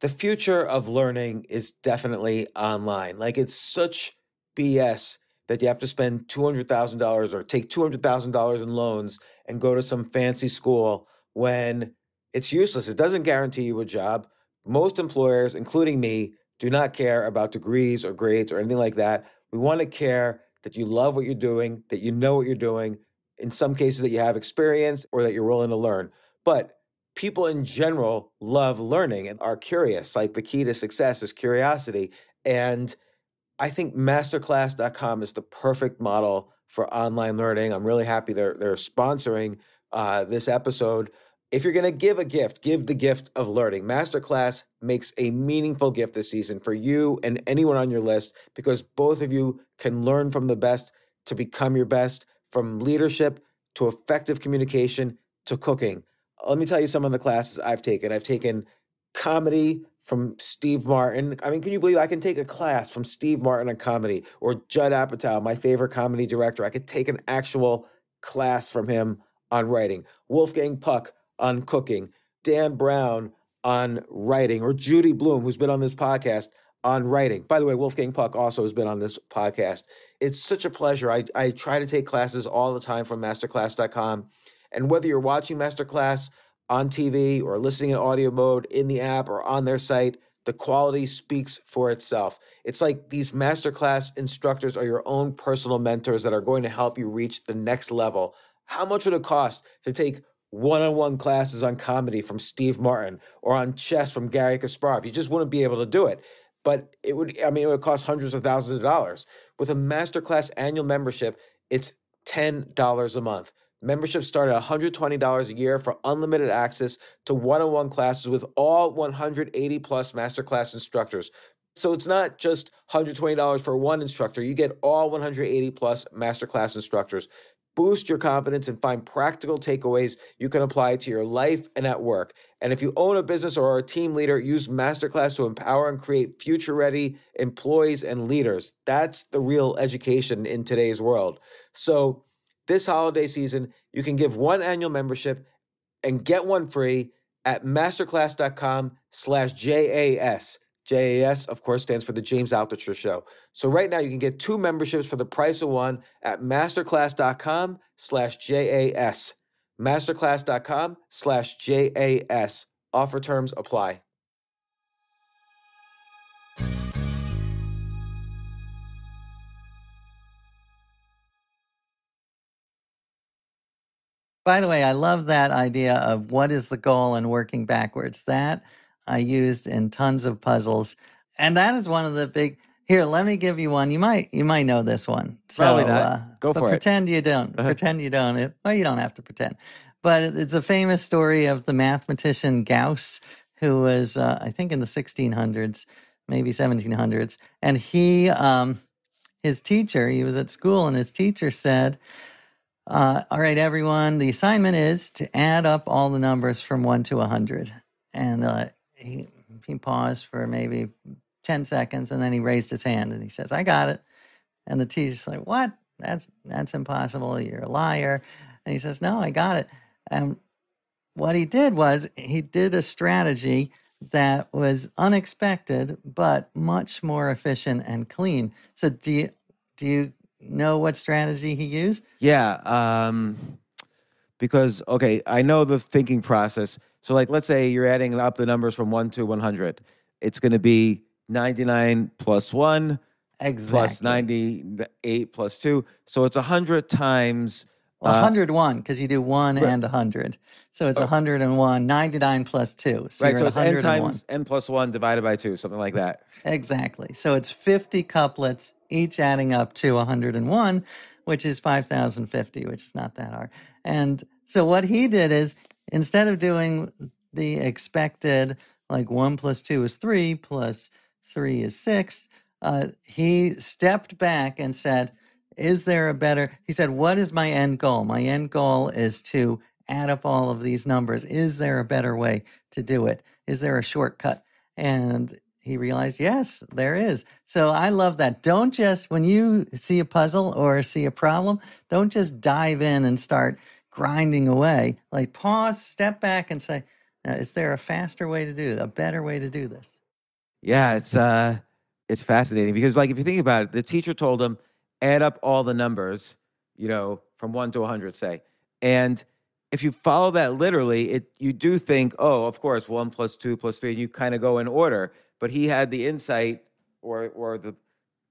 A: The future of learning is definitely online. Like it's such BS that you have to spend $200,000 or take $200,000 in loans and go to some fancy school when it's useless. It doesn't guarantee you a job. Most employers, including me, do not care about degrees or grades or anything like that. We want to care that you love what you're doing, that you know what you're doing, in some cases, that you have experience or that you're willing to learn. But people in general love learning and are curious. Like the key to success is curiosity. And I think masterclass.com is the perfect model for online learning. I'm really happy they're they're sponsoring uh, this episode. If you're going to give a gift, give the gift of learning. Masterclass makes a meaningful gift this season for you and anyone on your list because both of you can learn from the best to become your best, from leadership to effective communication to cooking. Let me tell you some of the classes I've taken. I've taken comedy from Steve Martin. I mean, can you believe I can take a class from Steve Martin on comedy or Judd Apatow, my favorite comedy director? I could take an actual class from him on writing. Wolfgang Puck on cooking, Dan Brown on writing, or Judy Blume, who's been on this podcast on writing. By the way, Wolfgang Puck also has been on this podcast. It's such a pleasure. I, I try to take classes all the time from masterclass.com. And whether you're watching Masterclass on TV or listening in audio mode in the app or on their site, the quality speaks for itself. It's like these masterclass instructors are your own personal mentors that are going to help you reach the next level. How much would it cost to take one on one classes on comedy from Steve Martin or on chess from Garry Kasparov. You just wouldn't be able to do it. But it would, I mean, it would cost hundreds of thousands of dollars. With a masterclass annual membership, it's $10 a month. Memberships start at $120 a year for unlimited access to one on one classes with all 180 plus masterclass instructors. So it's not just $120 for one instructor. You get all 180 plus masterclass instructors boost your confidence and find practical takeaways you can apply to your life and at work. And if you own a business or are a team leader, use Masterclass to empower and create future ready employees and leaders. That's the real education in today's world. So, this holiday season, you can give one annual membership and get one free at masterclass.com slash JAS. JAS, of course, stands for the James Altucher Show. So right now you can get two memberships for the price of one at masterclass.com slash JAS. Masterclass.com slash JAS. Offer terms apply.
E: By the way, I love that idea of what is the goal and working backwards. That I used in tons of puzzles. And that is one of the big here, let me give you one. You might you might know this one.
A: So Probably not. Uh, Go
E: but
A: for
E: pretend you don't. Uh-huh. Pretend you don't. Well, you don't have to pretend. But it's a famous story of the mathematician Gauss, who was, uh, I think, in the 1600s, maybe 1700s, and he, um, his teacher, he was at school, and his teacher said, uh, "All right, everyone, the assignment is to add up all the numbers from one to a hundred. And uh, he he paused for maybe 10 seconds and then he raised his hand and he says, I got it. And the teacher's like, What? That's that's impossible. You're a liar. And he says, No, I got it. And what he did was he did a strategy that was unexpected but much more efficient and clean. So do you do you know what strategy he used?
A: Yeah. Um because okay, I know the thinking process. So like let's say you're adding up the numbers from 1 to 100. It's going to be 99 plus 1
E: exactly.
A: plus 98 plus 2. So it's 100 times
E: well, 101 because you do 1 right. and 100. So it's 101, 99 plus 2.
A: So right, so it's n times n plus 1 divided by 2, something like that.
E: Exactly. So it's 50 couplets, each adding up to 101, which is 5,050, which is not that hard. And so what he did is instead of doing the expected, like one plus two is three, plus three is six, uh, he stepped back and said, Is there a better? He said, What is my end goal? My end goal is to add up all of these numbers. Is there a better way to do it? Is there a shortcut? And he realized, yes, there is. So I love that. Don't just, when you see a puzzle or see a problem, don't just dive in and start grinding away. Like pause, step back, and say, is there a faster way to do it, a better way to do this?
A: Yeah, it's uh it's fascinating because like if you think about it, the teacher told him add up all the numbers, you know, from 1 to 100 say. And if you follow that literally, it you do think, oh, of course, 1 plus 2 plus 3 and you kind of go in order, but he had the insight or or the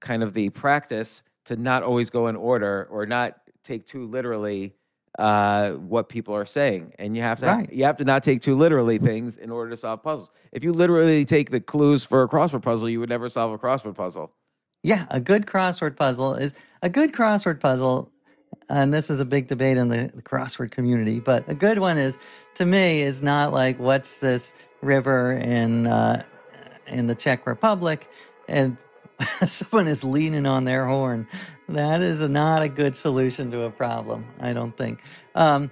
A: kind of the practice to not always go in order or not take too literally uh, what people are saying, and you have to
E: Right.
A: you have to not take too literally things in order to solve puzzles. If you literally take the clues for a crossword puzzle, you would never solve a crossword puzzle.
E: Yeah, a good crossword puzzle is a good crossword puzzle, and this is a big debate in the, the crossword community. But a good one is, to me, is not like what's this river in uh, in the Czech Republic, and someone is leaning on their horn. That is not a good solution to a problem. I don't think. Um,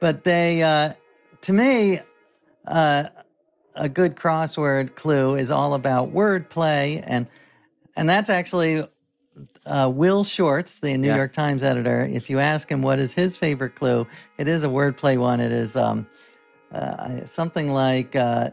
E: but they, uh, to me, uh, a good crossword clue is all about wordplay and and that's actually uh, Will Shortz, the New
A: Yeah.
E: York Times editor. If you ask him what is his favorite clue, it is a wordplay one. It is um, uh, something like uh,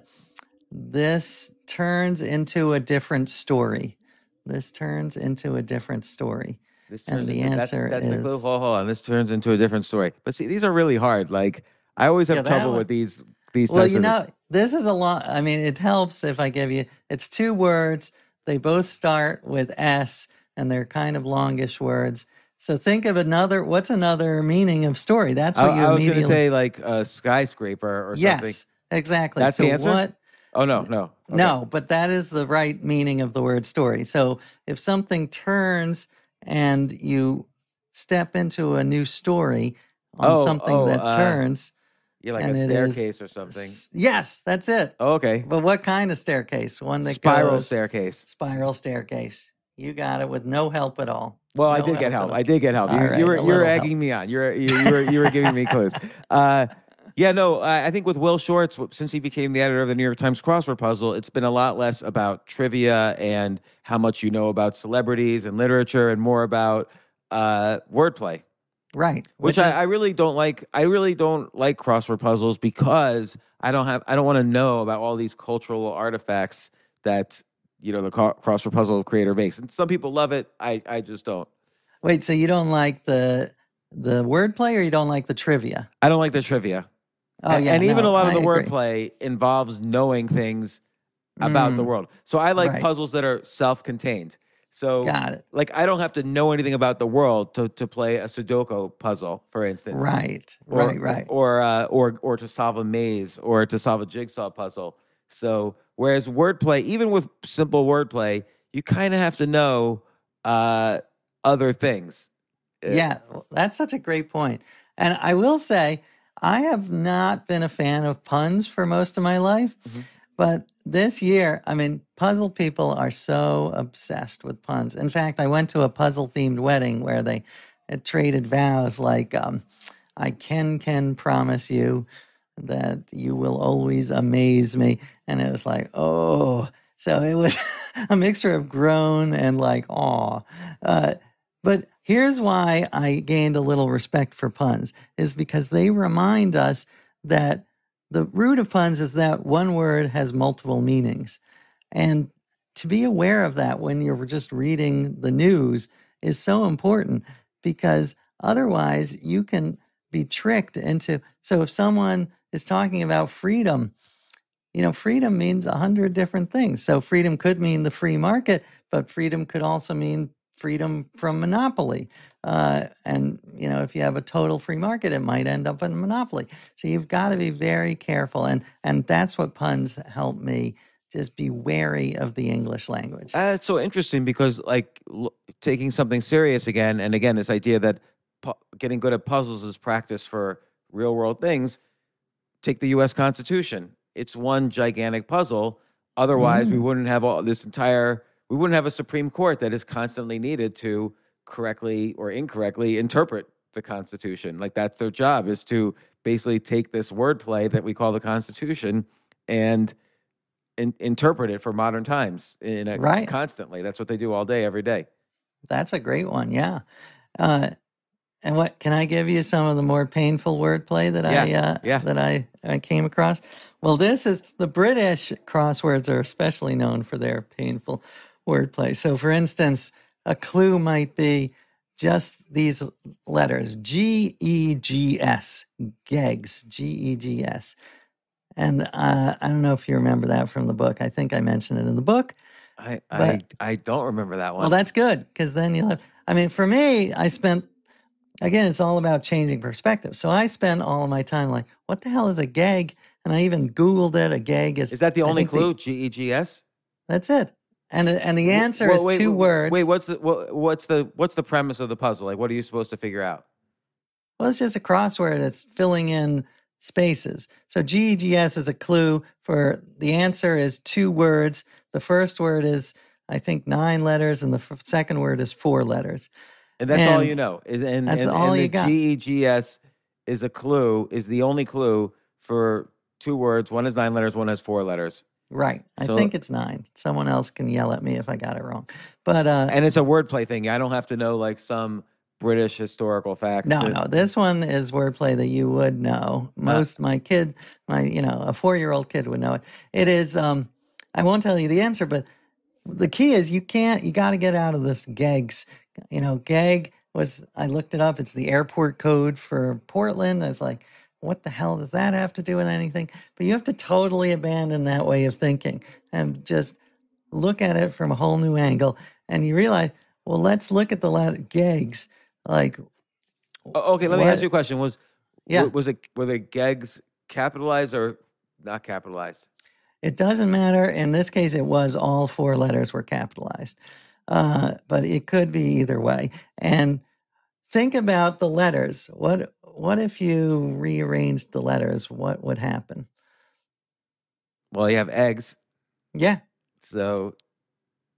E: this turns into a different story. This turns into a different story.
A: This
E: And the
A: into-
E: answer
A: that's, that's the clue.
E: is-
A: Hold, hold on, this turns into a different story. But see, these are really hard. Like I always have
E: Yeah,
A: trouble
E: one-
A: with these these
E: Well, you know, this is a lot. I mean, it helps if I give you. It's two words. They both start with S, and they're kind of longish words. So think of another. What's another meaning of story? That's
A: I,
E: what you
A: I was
E: immediately.
A: going to say like a skyscraper or something.
E: yes, exactly.
A: That's
E: so
A: the answer?
E: what?
A: Oh no, no, Okay.
E: No, but that is the right meaning of the word story. So if something turns and you step into a new story on
A: Oh,
E: something
A: oh,
E: that
A: uh,
E: turns,
A: Yeah, like
E: and
A: a
E: it is
A: staircase or something.
E: yes, that's it.
A: Oh, okay.
E: But what kind of staircase? One that
A: Spiral
E: goes
A: staircase.
E: spiral staircase. You got it with no help at all.
A: Well, I
E: No
A: did get help. I did get help. You,
E: All
A: you were you were
E: little help.
A: egging me on. You were you, you were you were giving me clues. Uh, yeah, no. I, I think with Will Shortz, w- since he became the editor of the New York Times crossword puzzle, it's been a lot less about trivia and how much you know about celebrities and literature, and more about uh, wordplay.
E: Right.
A: which,
E: is-
A: I, I really don't like. I really don't like crossword puzzles because I don't have. I don't want to know about all these cultural artifacts that you know the crossword puzzle creator makes. And some people love it. I I just don't.
E: wait. So you don't like the the wordplay, or you don't like the trivia?
A: I don't like the trivia.
E: Oh
A: A-
E: yeah.
A: and even
E: no,
A: a lot of the wordplay involves knowing things about the
E: Mm,
A: world. So I like
E: right.
A: puzzles that are self-contained. So
E: Got it.
A: like I don't have to know anything about the world to to play a Sudoku puzzle, for instance.
E: Right.
A: or,
E: right. Right.
A: or uh, or or to solve a maze or to solve a jigsaw puzzle. So whereas wordplay, even with simple wordplay, you kind of have to know uh, other things. Uh,
E: Yeah, that's such a great point. And I will say, I have not been a fan of puns for most of my life.
A: Mhm.
E: But this year, I mean, puzzle people are so obsessed with puns. In fact, I went to a puzzle themed wedding where they had traded vows like, um, I can, can promise you that you will always amaze me. And it was like, oh. So it was a mixture of groan and like, aw. Uh, but here's why I gained a little respect for puns is because they remind us that the root of puns is that one word has multiple meanings. And to be aware of that when you're just reading the news is so important because otherwise you can be tricked into. So if someone is talking about freedom, you know, freedom means a hundred different things. So freedom could mean the free market, but freedom could also mean freedom from monopoly. Uh, and you know, if you have a total free market, it might end up in a monopoly. So you've got to be very careful, and and that's what puns help me. Just be wary of the English language.
A: Uh, it's so interesting because, like, l- taking something serious again, and again, this idea that pu- getting good at puzzles is practice for real world things. Take the U.S. Constitution; it's one gigantic puzzle. Otherwise, we
E: Mm.
A: wouldn't have all this entire. We wouldn't have a Supreme Court that is constantly needed to correctly or incorrectly interpret the Constitution. Like that's their job is to basically take this wordplay that we call the Constitution and in, interpret it for modern times in a,
E: Right.
A: constantly. That's what they do all day, every day.
E: That's a great one. Yeah. Uh, and what can I give you some of the more painful wordplay that I uh,
A: yeah.
E: that I, I came across? Well, this is the British crosswords are especially known for their painful wordplay. So, for instance, a clue might be just these letters G E G S, Gegs, G E G S. And uh, I don't know if you remember that from the book. I think I mentioned it in the book.
A: I I, I don't remember that one.
E: Well, that's good because then you'll have. I mean, for me, I spent again. It's all about changing perspective. So I spend all of my time like, what the hell is a gag? And I even Googled it. A gag is
A: is that the only clue? G E G S.
E: that's it. And the- and the answer
A: well,
E: is
A: wait,
E: two
A: wait,
E: words.
A: Wait, what's the what, what's the what's the premise of the puzzle? Like, what are you supposed to figure out?
E: Well, it's just a crossword. It's filling in spaces. So GEGS is a clue for the answer is two words. The first word is, I think, nine letters, and the f- second word is four letters.
A: And that's all you know. Is and,
E: that's
A: and,
E: all
A: and
E: you
A: the
E: got.
A: GEGS is a clue. Is the only clue for two words. One is nine letters. One has four letters.
E: Right. I
A: So-
E: think it's nine. Someone else can yell at me if I got it wrong. But uh,
A: And it's a wordplay thing. I don't have to know like some British historical fact.
E: no, no, this one is wordplay that you would know. Most my kid, my you know, a four year old kid would know it. It is. Um, I won't tell you the answer, but the key is you can't. You got to get out of this gags. You know, gag was. I looked it up. It's the airport code for Portland. I was like, what the hell does that have to do with anything? But you have to totally abandon that way of thinking and just look at it from a whole new angle. And you realize, well, let's look at the gags. Like,
A: okay, let me ask you a question. Was
E: Yeah.
A: wa- was it were the gags capitalized or not capitalized?
E: It doesn't matter. In this case, it was all four letters were capitalized, uh, but it could be either way. And think about the letters. What what if you rearranged the letters? What would happen?
A: Well, you have eggs.
E: Yeah,
A: So,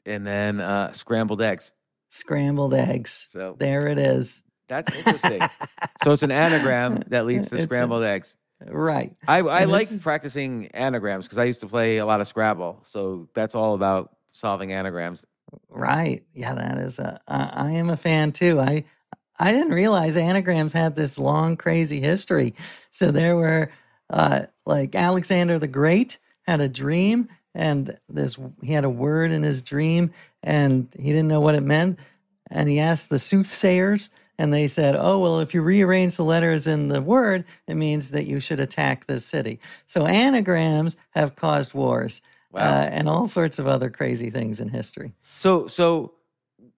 A: and then uh, scrambled eggs.
E: scrambled eggs.
A: So
E: There it is.
A: that's interesting. so it's an anagram that leads to
E: It's a-
A: scrambled eggs.
E: Right.
A: I, I
E: and
A: like practicing anagrams because I used to play a lot of Scrabble. So that's all about solving anagrams.
E: Right. Yeah, that is a. I I am a fan too. I I didn't realize anagrams had this long, crazy history. So there were, uh, like Alexander the Great had a dream, and this he had a word in his dream, and he didn't know what it meant, and he asked the soothsayers. And they said, "Oh well, if you rearrange the letters in the word, it means that you should attack this city." So anagrams have caused wars
A: Wow.
E: uh, and all sorts of other crazy things in history.
A: So, so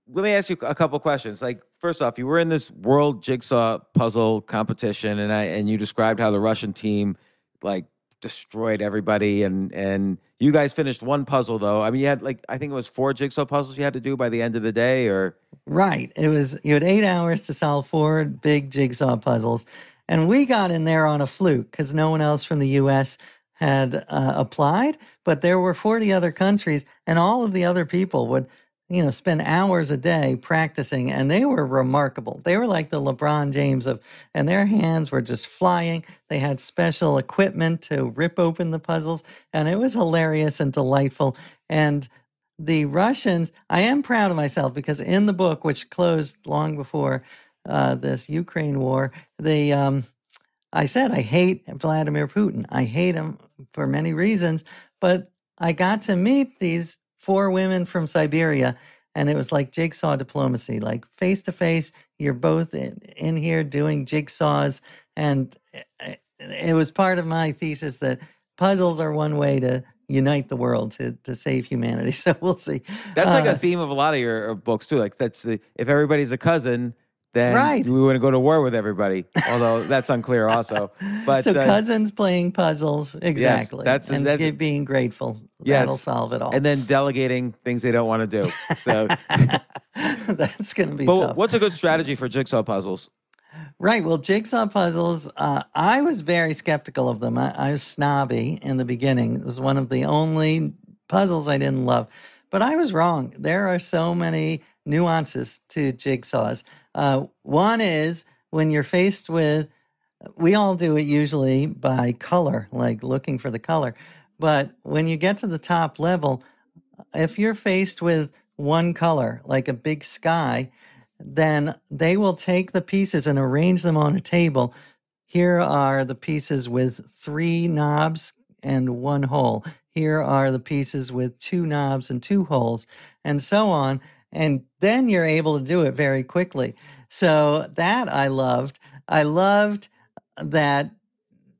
A: let me ask you a couple questions. Like, first off, you were in this world jigsaw puzzle competition, and I and you described how the Russian team like destroyed everybody, and and you guys finished one puzzle though. I mean, you had like I think it was four jigsaw puzzles you had to do by the end of the day, or
E: Right. It was you had eight hours to solve four big jigsaw puzzles, and we got in there on a fluke because no one else from the U.S. had uh, applied. But there were forty other countries, and all of the other people would, you know, spend hours a day practicing, and they were remarkable. They were like the LeBron James of, and their hands were just flying. They had special equipment to rip open the puzzles, and it was hilarious and delightful. And the Russians, I am proud of myself because in the book, which closed long before uh, this Ukraine war, the um, I said I hate Vladimir Putin. I hate him for many reasons, but I got to meet these four women from Siberia, and it was like jigsaw diplomacy, like face to face. You're both in, in here doing jigsaws, and it, it was part of my thesis that puzzles are one way to unite the world to to save humanity. So we'll see.
A: that's like
E: Uh,
A: a theme of a lot of your books too. Like that's the if everybody's a cousin, then
E: Right.
A: we want to go to war with everybody. Although that's unclear also. But
E: so
A: uh,
E: cousins playing puzzles exactly
A: that's-
E: and
A: that's-
E: being grateful
A: Yes.
E: that'll solve it all
A: and then delegating things they don't want to do. So,
E: that's going to be
A: but
E: tough
A: what's a good strategy for jigsaw puzzles?
E: right well jigsaw puzzles uh, i was very skeptical of them I, I was snobby in the beginning it was one of the only puzzles i didn't love But I was wrong. There are so many nuances to jigsaws. Uh, one is when you're faced with, we all do it usually by color, like looking for the color. But when you get to the top level, if you're faced with one color, like a big sky, then they will take the pieces and arrange them on a table. Here are the pieces with three knobs and one hole. Here are the pieces with two knobs and two holes, and so on. And then you're able to do it very quickly. So that I loved. I loved that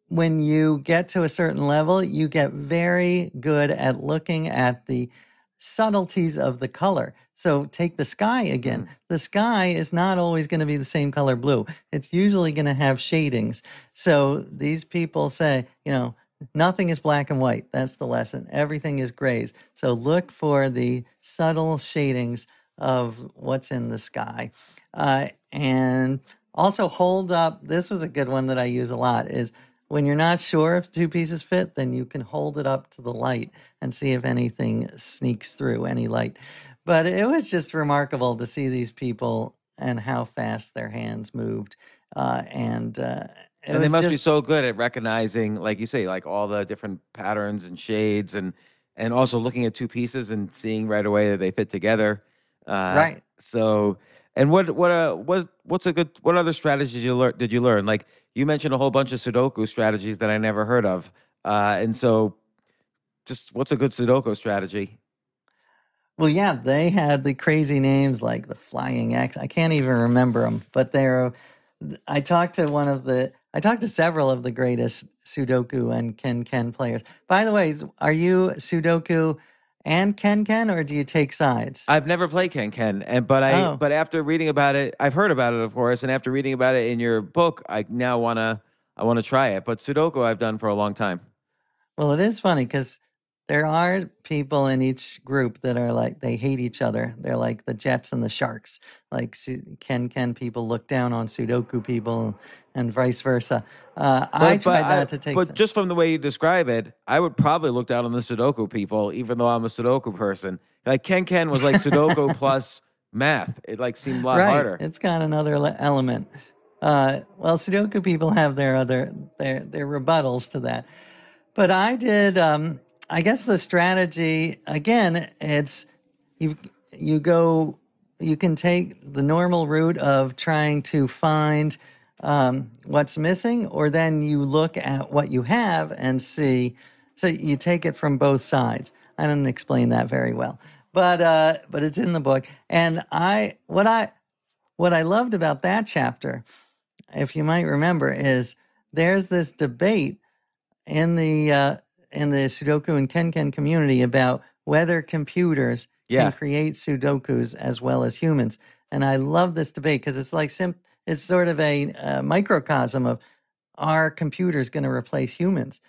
E: when you get to a certain level, you get very good at looking at the subtleties of the color. So take the sky again. Mm. The sky is not always going to be the same color blue. It's usually going to have shadings. So these people say, you know, nothing is black and white. That's the lesson. Everything is grays. So look for the subtle shadings of what's in the sky. Uh, and also hold up. This was a good one that I use a lot is when you're not sure if two pieces fit, then you can hold it up to the light and see if anything sneaks through, any light. But it was just remarkable to see these people and how fast their hands moved. Uh, and uh,
A: and they must just, be so good at recognizing, like you say, like all the different patterns and shades, and and also looking at two pieces and seeing right away that they fit together.
E: Uh, right.
A: So, and what what uh what what's a good what other strategies you learn did you learn? Like you mentioned a whole bunch of Sudoku strategies that I never heard of. Uh, and so, just what's a good Sudoku strategy?
E: Well, yeah, they had the crazy names like the Flying X. I can't even remember them, but they're. I talked to one of the. I talked to several of the greatest Sudoku and Ken Ken players. By the way, are you Sudoku and Ken Ken, or do you take sides?
A: I've never played Ken Ken, and but I oh. but after reading about it, I've heard about it, of course, and after reading about it in your book, I now wanna I wanna try it. But Sudoku, I've done for a long time.
E: Well, it is funny because there are people in each group that are like they hate each other. They're like the Jets and the Sharks. Like Ken Ken people look down on Sudoku people, and vice versa. Uh, but, I tried that to take.
A: But some. just from the way you describe it, I would probably look down on the Sudoku people, even though I'm a Sudoku person. Like Ken Ken was like Sudoku plus math. It like seemed a lot
E: right.
A: harder.
E: It's got another element. Uh, well, Sudoku people have their other their their rebuttals to that. But I did. Um, I guess the strategy again, it's you you go you can take the normal route of trying to find um, what's missing, or then you look at what you have and see. So you take it from both sides. I didn't explain that very well, but uh, but it's in the book. And I what I what I loved about that chapter, if you might remember, is there's this debate in the uh, in the Sudoku and Kenken community about whether computers yeah. can create Sudokus as well as humans. And I love this debate because it's like sim- it's sort of a, a microcosm of are computers going to replace humans?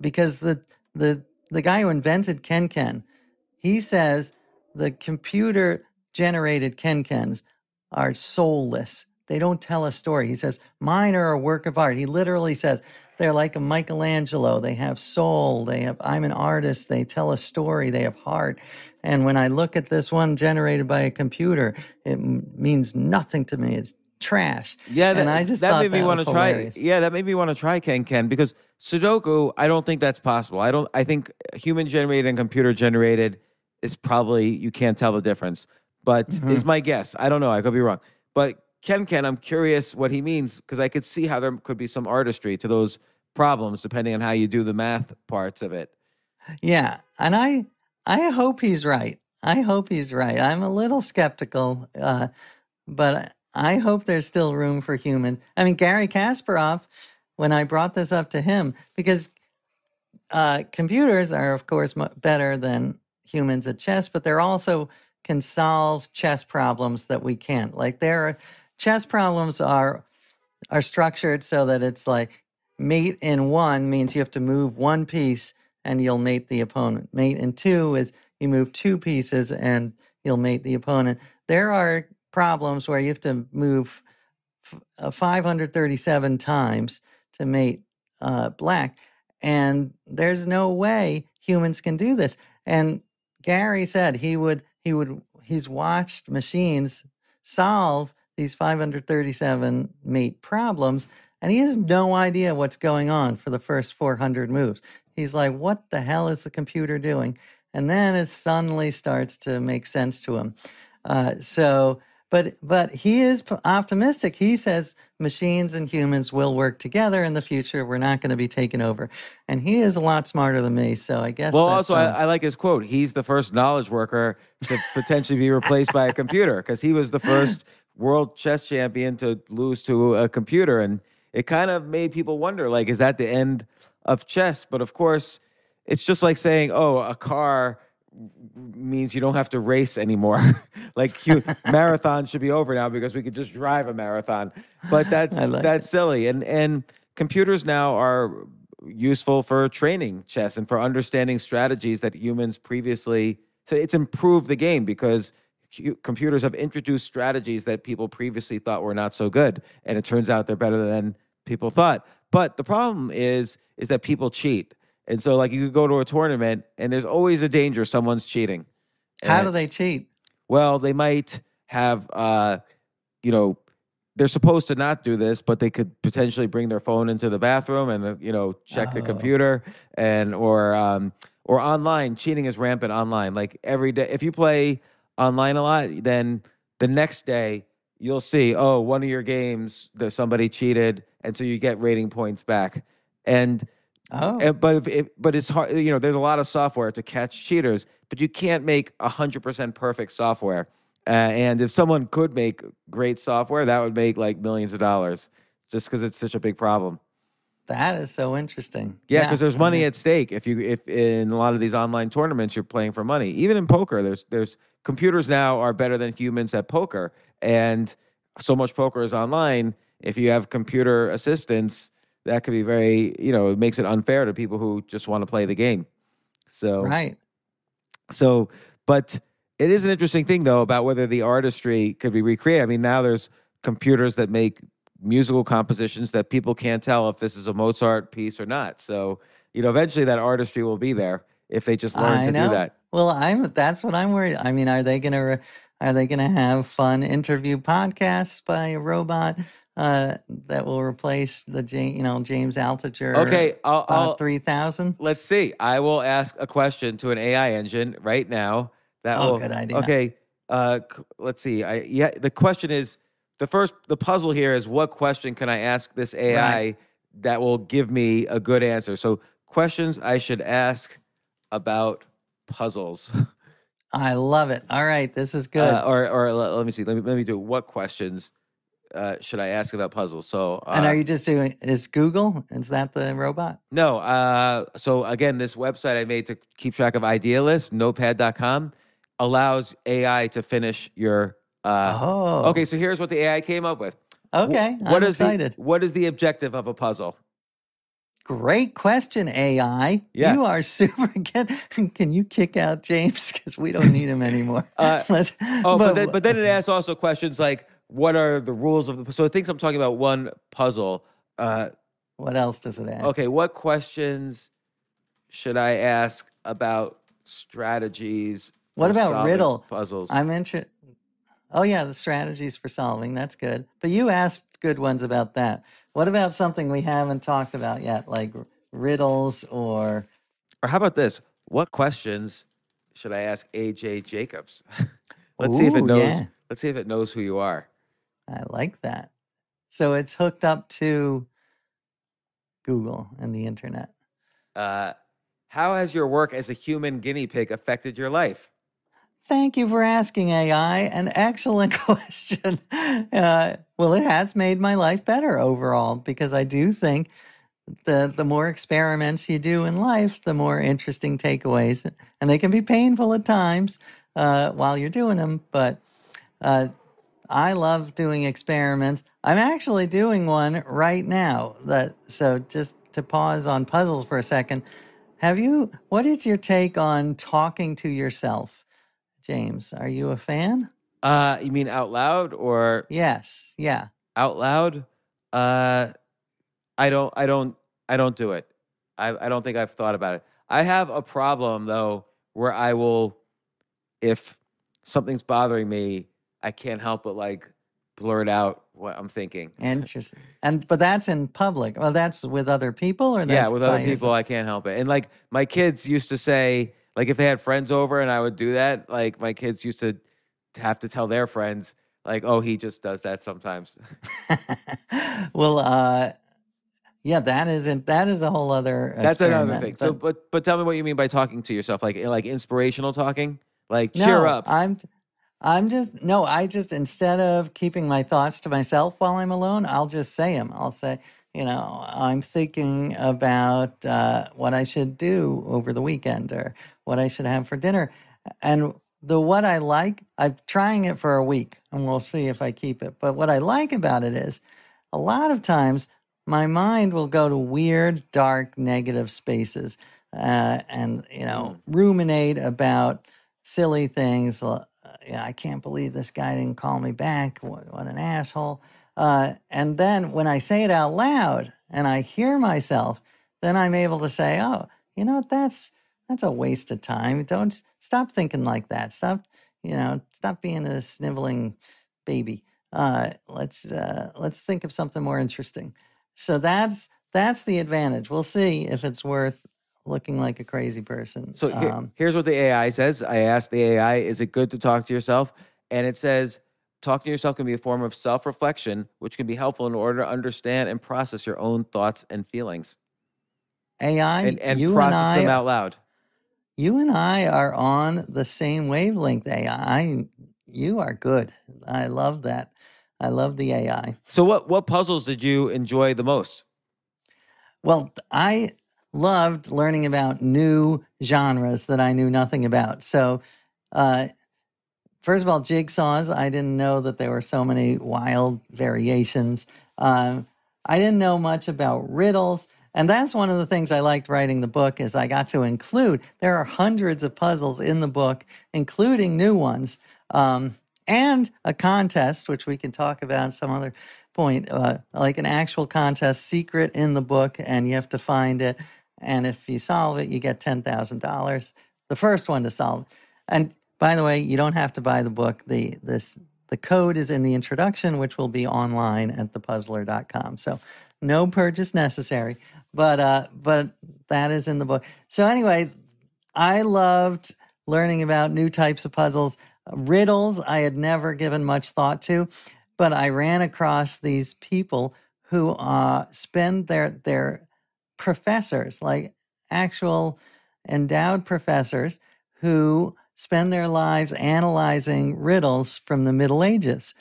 E: Because the the the guy who invented Kenken, he says the computer generated Kenkens are soulless. They don't tell a story. He says, mine are a work of art. He literally says, they're like a Michelangelo. They have soul. They have, I'm an artist. They tell a story. They have heart. And when I look at this one generated by a computer, it m- means nothing to me. It's trash.
A: Yeah,
E: that, and I just
A: that made
E: me
A: want
E: to
A: try. Yeah, that made me want to try Ken Ken because Sudoku. I don't think that's possible. I don't. I think human generated and computer generated is probably you can't tell the difference. But mm-hmm. is my guess. I don't know. I could be wrong. But Ken Ken, I'm curious what he means because I could see how there could be some artistry to those problems depending on how you do the math parts of it.
E: Yeah, and I I hope he's right. I hope he's right. I'm a little skeptical, uh, but I hope there's still room for humans. I mean, Garry Kasparov, when I brought this up to him, because uh, computers are, of course, better than humans at chess, but they're also can solve chess problems that we can't. Like their chess problems are are structured so that it's like mate in one means you have to move one piece and you'll mate the opponent. Mate in two is you move two pieces and you'll mate the opponent. There are problems where you have to move uh, 537 times to mate uh, black. And there's no way humans can do this. And Garry said he would he would he's watched machines solve these 537 mate problems and he has no idea what's going on for the first 400 moves. He's like, what the hell is the computer doing? And then it suddenly starts to make sense to him. Uh, so, but but he is optimistic. He says machines and humans will work together in the future. We're not going to be taken over, and he is a lot smarter than me. So I guess.
A: Well, also,
E: uh,
A: I, I like his quote. He's the first knowledge worker to potentially be replaced by a computer because he was the first world chess champion to lose to a computer. And it kind of made people wonder like, is that the end of chess? But of course, it's just like saying, oh, a car means you don't have to race anymore. like you, marathon should be over now because we could just drive a marathon. But that's
E: like
A: that's silly. And and computers now are useful for training chess and for understanding strategies that humans previously. So it's improved the game because computers have introduced strategies that people previously thought were not so good, and it turns out they're better than people thought. But the problem is is that people cheat. And so, like, you could go to a tournament, and there's always a danger someone's cheating.
E: how
A: And-
E: do they cheat?
A: well, they might have, uh, you know, they're supposed to not do this, but they could potentially bring their phone into the bathroom and uh, you know check the
E: Oh.
A: computer and or um, or online. Cheating is rampant online. Like every day, if you play online a lot, then the next day you'll see, oh, one of your games that somebody cheated, and so you get rating points back. And
E: Oh,
A: and- but if it, but it's hard. You know, there's a lot of software to catch cheaters, but you can't make hundred percent perfect software. Uh, and if someone could make great software, that would make like millions of dollars, just because it's such a big problem.
E: That is so interesting.
A: Yeah, because there's
E: I
A: money
E: mean,
A: at stake. If you if in a lot of these online tournaments, you're playing for money. Even in poker, there's there's computers now are better than humans at poker, and so much poker is online. If you have computer assistance, that could be very you know it makes it unfair to people who just want to play the game. So
E: right.
A: so, but it is an interesting thing though about whether the artistry could be recreated. I mean, now there's computers that make musical compositions that people can't tell if this is a Mozart piece or not. So, you know, eventually that artistry will be there if they just learn
E: I
A: to
E: know.
A: do that.
E: Well, I'm that's what I'm worried. I mean, are they gonna re- are they gonna have fun interview podcasts by a robot uh, that will replace the you know James Altucher?
A: Okay, I'll, I'll
E: three thousand.
A: let's see. I will ask a question to an AI engine right now. That
E: Oh,
A: will,
E: good idea.
A: Okay, uh, let's see. I yeah. The question is the first. The puzzle here is what question can I ask this AI that will give me a good answer? So questions I should ask about puzzles.
E: I love it. All right, this is good.
A: Uh, or or let, let me see. Let me let me do what questions uh, should I ask about puzzles? So uh,
E: and are you just doing? Is Google? Is that the robot?
A: No. Uh, so again, this website I made to keep track of idea lists, notepd.com, allows AI to finish your. Uh,
E: oh,
A: Okay, so here's what the AI came up with.
E: Okay,
A: what
E: I'm
A: is the-
E: excited.
A: what is the objective of a puzzle?
E: Great question, AI.
A: Yeah.
E: You are super. good. can you kick out James because we don't need him anymore?
A: Uh,
E: Let's,
A: Oh, but, then, but then it asks also questions like, what are the rules of the? So it thinks I'm talking about one puzzle. Uh,
E: what else does it ask?
A: okay, what questions should I ask about strategies?
E: What about riddle?
A: puzzles?
E: I'm interested. Oh yeah, the strategies for solving. That's good. But you asked good ones about that. What about something we haven't talked about yet, like riddles or?
A: Or how about this? What questions should I ask AJ Jacobs? let's see if it knows.
E: yeah.
A: Let's see if it knows who you are.
E: I like that. So it's hooked up to Google and the internet.
A: Uh, how has your work as a human guinea pig affected your life?
E: Thank you for asking AI. An excellent question. Uh, well, it has made my life better overall because I do think the the more experiments you do in life, the more interesting takeaways, and they can be painful at times uh, while you're doing them. But uh, I love doing experiments. I'm actually doing one right now. That so just to pause on puzzles for a second. Have you? What is your take on talking to yourself, James? Are you a fan?
A: Uh, you mean out loud or
E: Yes. Yeah.
A: out loud? Uh, I don't. I don't. I don't do it. I, I don't think I've thought about it. I have a problem though, where I will if something's bothering me, I can't help but like blurt out what I'm thinking.
E: Interesting. And but that's in public. Well, that's with other people, or
A: yeah, with other people,
E: yourself?
A: I can't help it. And like my kids used to say, like if they had friends over and I would do that, like my kids used to have to tell their friends, like, oh, he just does that sometimes.
E: well, uh, yeah, that isn't. That is a whole other.
A: That's another thing. So,
E: but-
A: but but tell me what you mean by talking to yourself, like like inspirational talking, like cheer up.
E: I'm I'm just no, I just instead of keeping my thoughts to myself while I'm alone, I'll just say them. I'll say, you know, I'm thinking about uh, what I should do over the weekend or what I should have for dinner. And the what I like, I'm trying it for a week and we'll see if I keep it. But what I like about it is a lot of times my mind will go to weird, dark, negative spaces uh, and, you know, ruminate about silly things. Uh, yeah, I can't believe this guy didn't call me back. What, what an asshole. Uh, and then when I say it out loud and I hear myself, then I'm able to say, oh, you know what? That's that's a waste of time. Don't stop thinking like that. Stop, you know, stop being a sniveling baby. Uh, let's uh, let's think of something more interesting. So that's that's the advantage. We'll see if it's worth looking like a crazy person.
A: So here-
E: Um,
A: here's what the AI says. I asked the AI, is it good to talk to yourself? And it says, talking to yourself can be a form of self reflection, which can be helpful in order to understand and process your own thoughts and feelings
E: AI,
A: and, and
E: you
A: process
E: and I,
A: them out loud.
E: you and I are on the same wavelength. AI, you are good. I love that. I love the AI.
A: So, what, what puzzles did you enjoy the most?
E: Well, I loved learning about new genres that I knew nothing about. So, uh, first of all, jigsaws. I didn't know that there were so many wild variations. Um, I didn't know much about riddles. And that's one of the things I liked writing the book is I got to include there are hundreds of puzzles in the book, including new ones, um, and a contest, which we can talk about some other point, uh, like an actual contest secret in the book, and you have to find it. And if you solve it, you get ten thousand dollars. The first one to solve. And by the way, you don't have to buy the book. The this the code is in the introduction, which will be online at thepuzzler.com. So no purchase necessary. But uh, but that is in the book. So anyway, I loved learning about new types of puzzles. Riddles, I had never given much thought to, but I ran across these people who uh, spend their their professors, like actual endowed professors, who spend their lives analyzing riddles from the Middle Ages.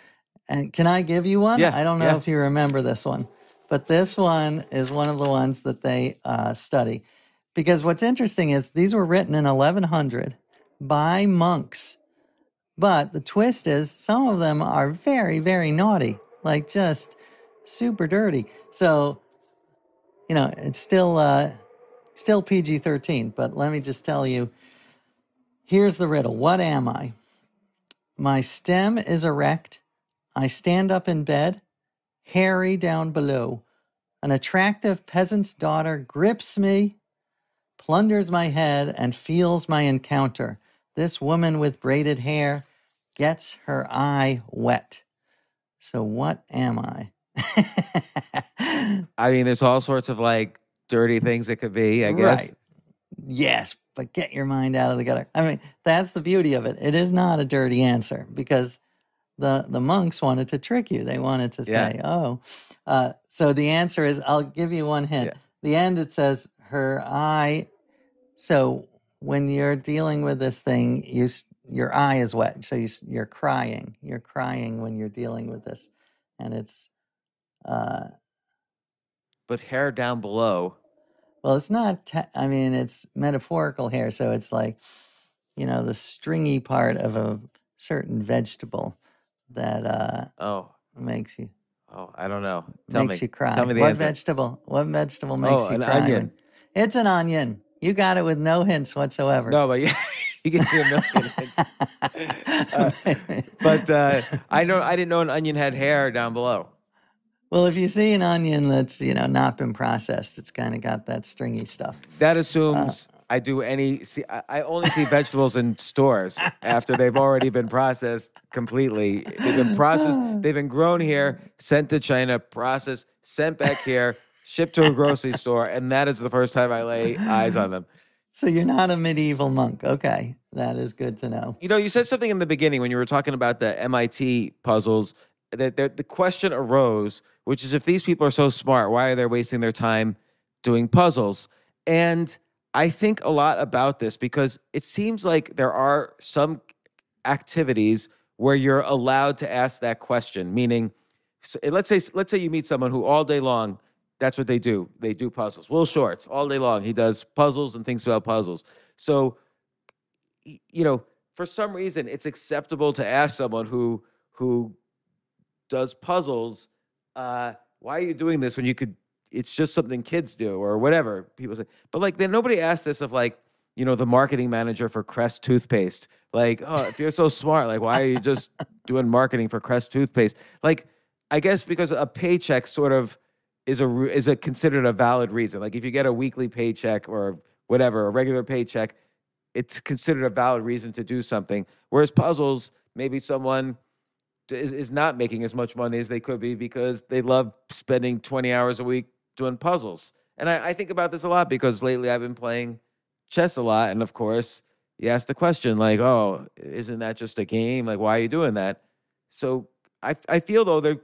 E: And can I give you one?
A: Yeah,
E: I don't know
A: yeah.
E: if you remember this one, but this one is one of the ones that they uh, study. Because what's interesting is these were written in 1100 by monks. But the twist is some of them are very, very naughty, like just super dirty. So, you know, it's still uh, still PG 13. But let me just tell you here's the riddle What am I? My stem is erect. I stand up in bed, hairy down below. An attractive peasant's daughter grips me, plunders my head, and feels my encounter. This woman with braided hair gets her eye wet. So, what am I?
A: I mean, there's all sorts of like dirty things it could be, I guess.
E: Right. Yes, but get your mind out of the gutter. I mean, that's the beauty of it. It is not a dirty answer because the the monks wanted to trick you. They wanted to
A: Yeah.
E: say, "Oh." Uh, so the answer is, I'll give you one hint.
A: Yeah.
E: The end it says her eye. So when you're dealing with this thing, you your eye is wet, so you, you're crying. You're crying when you're dealing with this, and it's. Uh,
A: But hair down below.
E: Well, it's not. Te- I mean, it's metaphorical hair, so it's like, you know, the stringy part of a certain vegetable that uh,
A: Oh,
E: makes you
A: oh, I don't know. Tell
E: makes
A: me.
E: you cry.
A: Tell me the
E: what
A: answer.
E: vegetable? What vegetable makes
A: Oh,
E: you
A: an
E: cry?
A: onion.
E: It's an onion. You got it with no hints whatsoever.
A: No, but yeah, you can see a million hints. Uh, But uh, I know I didn't know an onion had hair down below.
E: Well, if you see an onion that's you know not been processed, it's kind of got that stringy stuff.
A: That assumes uh, I do any. See, I, I only see vegetables in stores after they've already been processed completely. They've been processed. Ah. They've been grown here, sent to China, processed, sent back here, shipped to a grocery store, and that is the first time I lay eyes on them.
E: So you're not a medieval monk. Okay, that is good to know.
A: You know, you said something in the beginning when you were talking about the MIT puzzles. That the, the question arose, which is if these people are so smart, why are they wasting their time doing puzzles? And I think a lot about this because it seems like there are some activities where you're allowed to ask that question. Meaning, let's say let's say you meet someone who all day long that's what they do. They do puzzles. Will Shortz all day long. He does puzzles and thinks about puzzles. So, you know, for some reason, it's acceptable to ask someone who who does puzzles, uh, why are you doing this when you could? It's just something kids do or whatever people say. But like, then nobody asked this of like, you know, the marketing manager for Crest toothpaste. Like, oh, if you're so smart, like, why are you just doing marketing for Crest toothpaste? Like, I guess because a paycheck sort of is a is a considered a valid reason. Like if you get a weekly paycheck or whatever, a regular paycheck, it's considered a valid reason to do something. Whereas puzzles, maybe someone is, is not making as much money as they could be because they love spending 20 hours a week doing puzzles. And I, I think about this a lot because lately I've been playing chess a lot. And of course, you ask the question like, oh, isn't that just a game? Like, why are you doing that? So I, I feel though there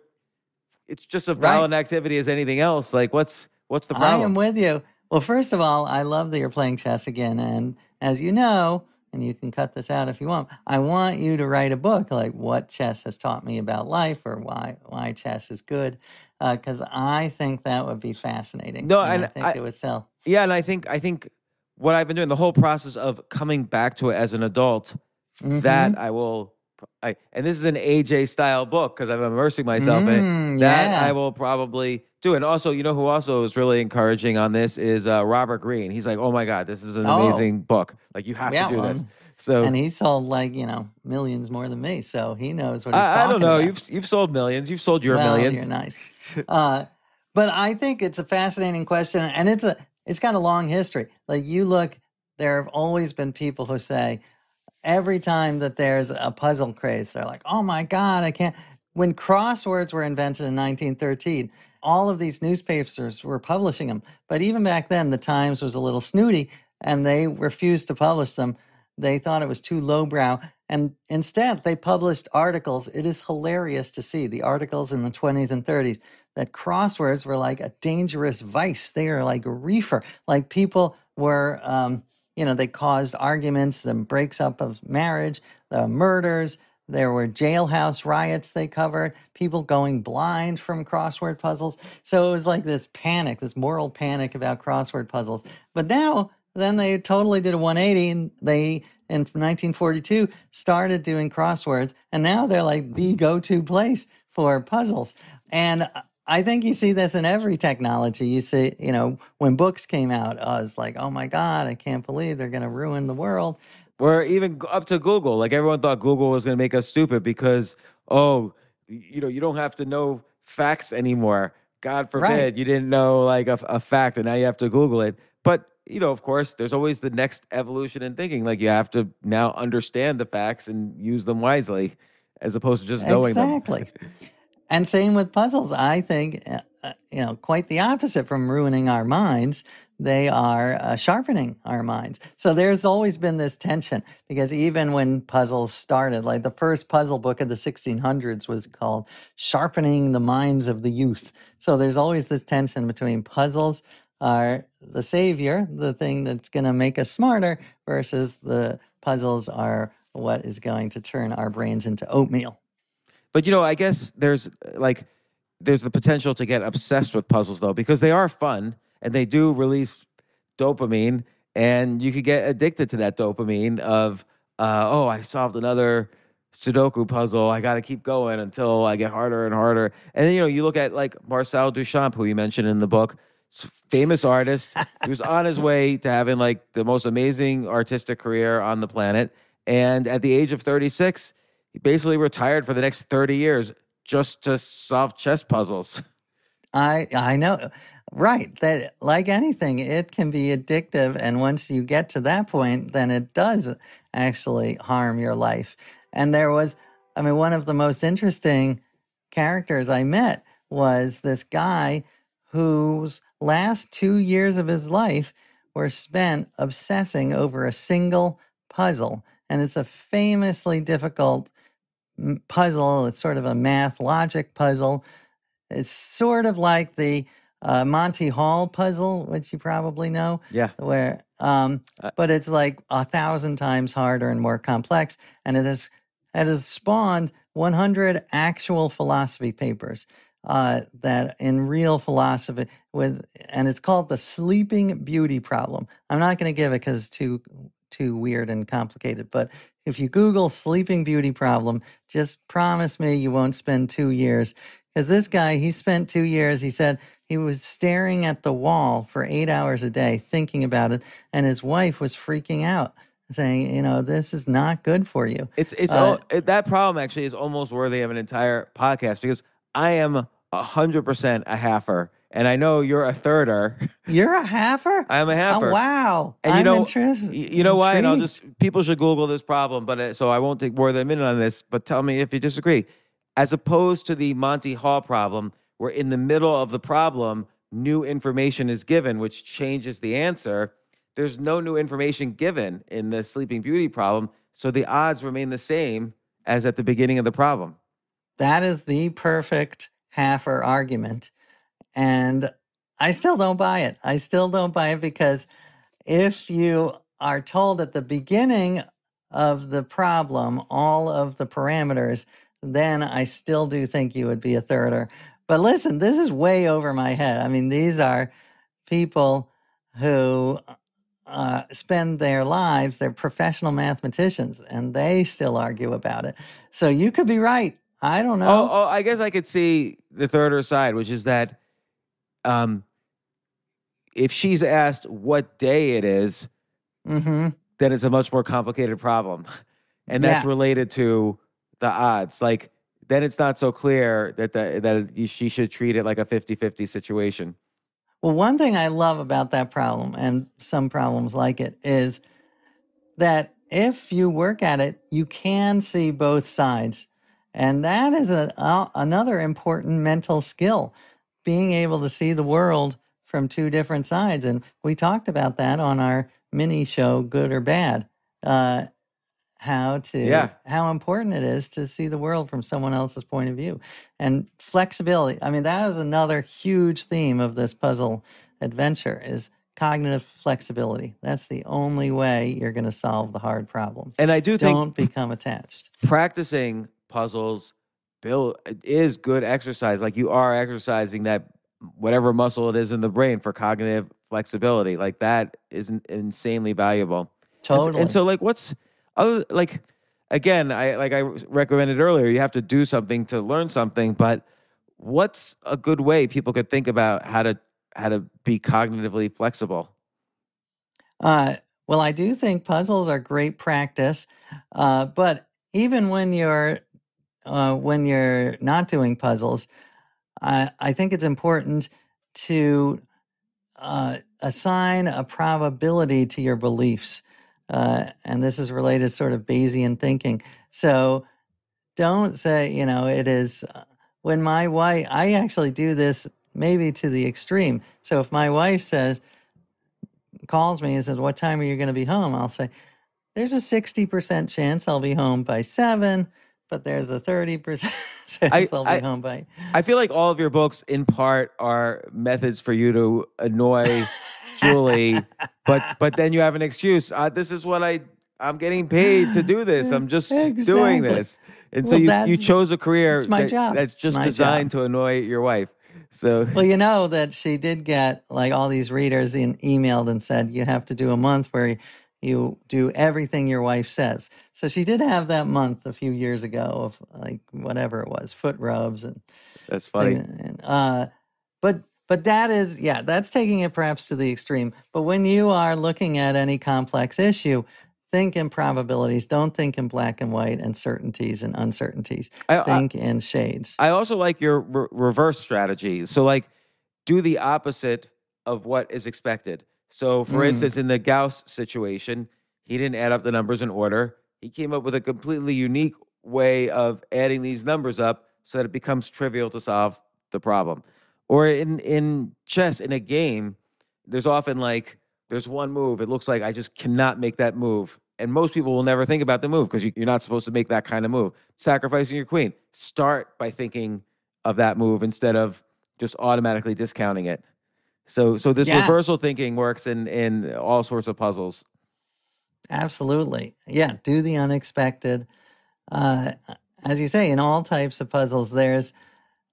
A: it's just as valid right. activity as anything else. Like, what's what's the problem?
E: I am with you. Well, first of all, I love that you're playing chess again, and as you know, and you can cut this out if you want. I want you to write a book like what chess has taught me about life, or why why chess is good, because uh, I think that would be fascinating.
A: No, and,
E: and I think I, it would sell.
A: Yeah, and I think I think what I've been doing the whole process of coming back to it as an adult, mm-hmm. that I will I, and this is an AJ style book because I'm immersing myself mm, in it. Mm, that yeah. I will probably do. And also, you know who also is really encouraging on this is uh, Robert Greene. He's like, oh my God, this is an oh. amazing book. Like, you have yeah, to do this. So,
E: and he sold like you know millions more than me, so he knows what he's I, talking
A: I don't know.
E: About.
A: You've you've sold millions. You've sold your
E: well,
A: millions.
E: You're nice. Uh, but I think it's a fascinating question, and it's a it's got a long history. Like you look, there have always been people who say, every time that there's a puzzle craze, they're like, oh my God, I can't. When crosswords were invented in 1913, all of these newspapers were publishing them. But even back then, the Times was a little snooty and they refused to publish them. They thought it was too lowbrow. And instead, they published articles. It is hilarious to see the articles in the 20s and 30s that crosswords were like a dangerous vice. They are like a reefer. Like people were um, you know, they caused arguments and breaks up of marriage, the murders. There were jailhouse riots they covered, people going blind from crossword puzzles. So it was like this panic, this moral panic about crossword puzzles. But now, then they totally did a 180 and they, in 1942, started doing crosswords. And now they're like the go to place for puzzles. And I think you see this in every technology. You see, you know, when books came out, I was like, oh my God, I can't believe they're going to ruin the world.
A: Or even up to Google. Like everyone thought Google was going to make us stupid because, oh, you know, you don't have to know facts anymore. God forbid right. you didn't know like a, a fact and now you have to Google it. But, you know, of course, there's always the next evolution in thinking. Like you have to now understand the facts and use them wisely as opposed to just knowing
E: exactly.
A: them.
E: Exactly. And same with puzzles. I think, uh, uh, you know, quite the opposite from ruining our minds. They are uh, sharpening our minds. So there's always been this tension because even when puzzles started, like the first puzzle book of the 1600s was called Sharpening the Minds of the Youth. So there's always this tension between puzzles are the savior, the thing that's going to make us smarter, versus the puzzles are what is going to turn our brains into oatmeal.
A: But you know, I guess there's like there's the potential to get obsessed with puzzles though because they are fun and they do release dopamine and you could get addicted to that dopamine of uh, oh I solved another Sudoku puzzle I got to keep going until I get harder and harder and then you know you look at like Marcel Duchamp who you mentioned in the book famous artist was on his way to having like the most amazing artistic career on the planet and at the age of 36 he basically retired for the next 30 years just to solve chess puzzles.
E: I I know. Right. That like anything, it can be addictive and once you get to that point, then it does actually harm your life. And there was I mean one of the most interesting characters I met was this guy whose last 2 years of his life were spent obsessing over a single puzzle and it's a famously difficult mm, puzzle. It's sort of a math logic puzzle. It's sort of like the uh, Monty Hall puzzle, which you probably know.
A: Yeah.
E: Where, um, uh, but it's like a thousand times harder and more complex, and it has it has spawned 100 actual philosophy papers uh, that in real philosophy with, and it's called the Sleeping Beauty problem. I'm not going to give it because it's too too weird and complicated. But if you Google sleeping beauty problem, just promise me you won't spend two years. Because this guy, he spent two years, he said he was staring at the wall for eight hours a day thinking about it. And his wife was freaking out saying, you know, this is not good for you.
A: It's it's uh, all, that problem actually is almost worthy of an entire podcast because I am a hundred percent a halfer and I know you're a thirder.
E: You're a halfer.
A: I'm a oh, halfer.
E: Oh, wow.
A: And you
E: I'm
A: know,
E: interested.
A: You know why? And I'll just people should Google this problem, but uh, so I won't take more than a minute on this. But tell me if you disagree. As opposed to the Monty Hall problem, where in the middle of the problem, new information is given, which changes the answer. There's no new information given in the Sleeping Beauty problem, so the odds remain the same as at the beginning of the problem.
E: That is the perfect halfer argument and I still don't buy it. I still don't buy it because if you are told at the beginning of the problem all of the parameters, then I still do think you would be a thirder. But listen, this is way over my head. I mean, these are people who uh, spend their lives, they're professional mathematicians, and they still argue about it. So you could be right. I don't know.
A: Oh, oh I guess I could see the third side, which is that um, if she's asked what day it is,
E: mm-hmm.
A: then it's a much more complicated problem. And that's yeah. related to the odds. Like, then it's not so clear that the, that she should treat it like a 50-50 situation.
E: Well, one thing I love about that problem and some problems like it is that if you work at it, you can see both sides. And that is a, another important mental skill being able to see the world from two different sides. And we talked about that on our mini show, Good or Bad. Uh, how to
A: yeah.
E: how important it is to see the world from someone else's point of view and flexibility i mean that is another huge theme of this puzzle adventure is cognitive flexibility that's the only way you're going to solve the hard problems
A: and i do
E: think don't become attached
A: practicing puzzles Bill is good exercise. Like you are exercising that whatever muscle it is in the brain for cognitive flexibility. Like that is insanely valuable.
E: Totally.
A: And so, and so, like, what's other like? Again, I like I recommended earlier. You have to do something to learn something, but what's a good way people could think about how to how to be cognitively flexible?
E: Uh, well, I do think puzzles are great practice, uh, but even when you're uh, when you're not doing puzzles, I, I think it's important to uh, assign a probability to your beliefs. Uh, and this is related sort of Bayesian thinking. So don't say, you know, it is uh, when my wife, I actually do this maybe to the extreme. So if my wife says, calls me and says, What time are you going to be home? I'll say, There's a 60% chance I'll be home by seven but there's a 30% chance I'll be I, home by.
A: I feel like all of your books, in part, are methods for you to annoy Julie, but but then you have an excuse. Uh, this is what I I'm getting paid to do this. I'm just exactly. doing this, and so you you chose a career.
E: It's my
A: that,
E: job.
A: That's just designed job. to annoy your wife. So
E: well, you know that she did get like all these readers in emailed and said you have to do a month where you do everything your wife says. So she did have that month a few years ago of like whatever it was, foot rubs and
A: that's funny.
E: And, uh, but but that is yeah, that's taking it perhaps to the extreme. But when you are looking at any complex issue, think in probabilities. Don't think in black and white and certainties and uncertainties. I, think I, in shades.
A: I also like your re- reverse strategy. So like do the opposite of what is expected. So, for
E: Mm.
A: instance, in the Gauss situation, he didn't add up the numbers in order. He came up with a completely unique way of adding these numbers up so that it becomes trivial to solve the problem. Or in in chess, in a game, there's often like there's one move. It looks like I just cannot make that move. And most people will never think about the move because you, you're not supposed to make that kind of move. Sacrificing your queen. Start by thinking of that move instead of just automatically discounting it. So so this
E: Yeah.
A: reversal thinking works in in all sorts of puzzles.
E: Absolutely. Yeah, do the unexpected. Uh, as you say, in all types of puzzles, there's,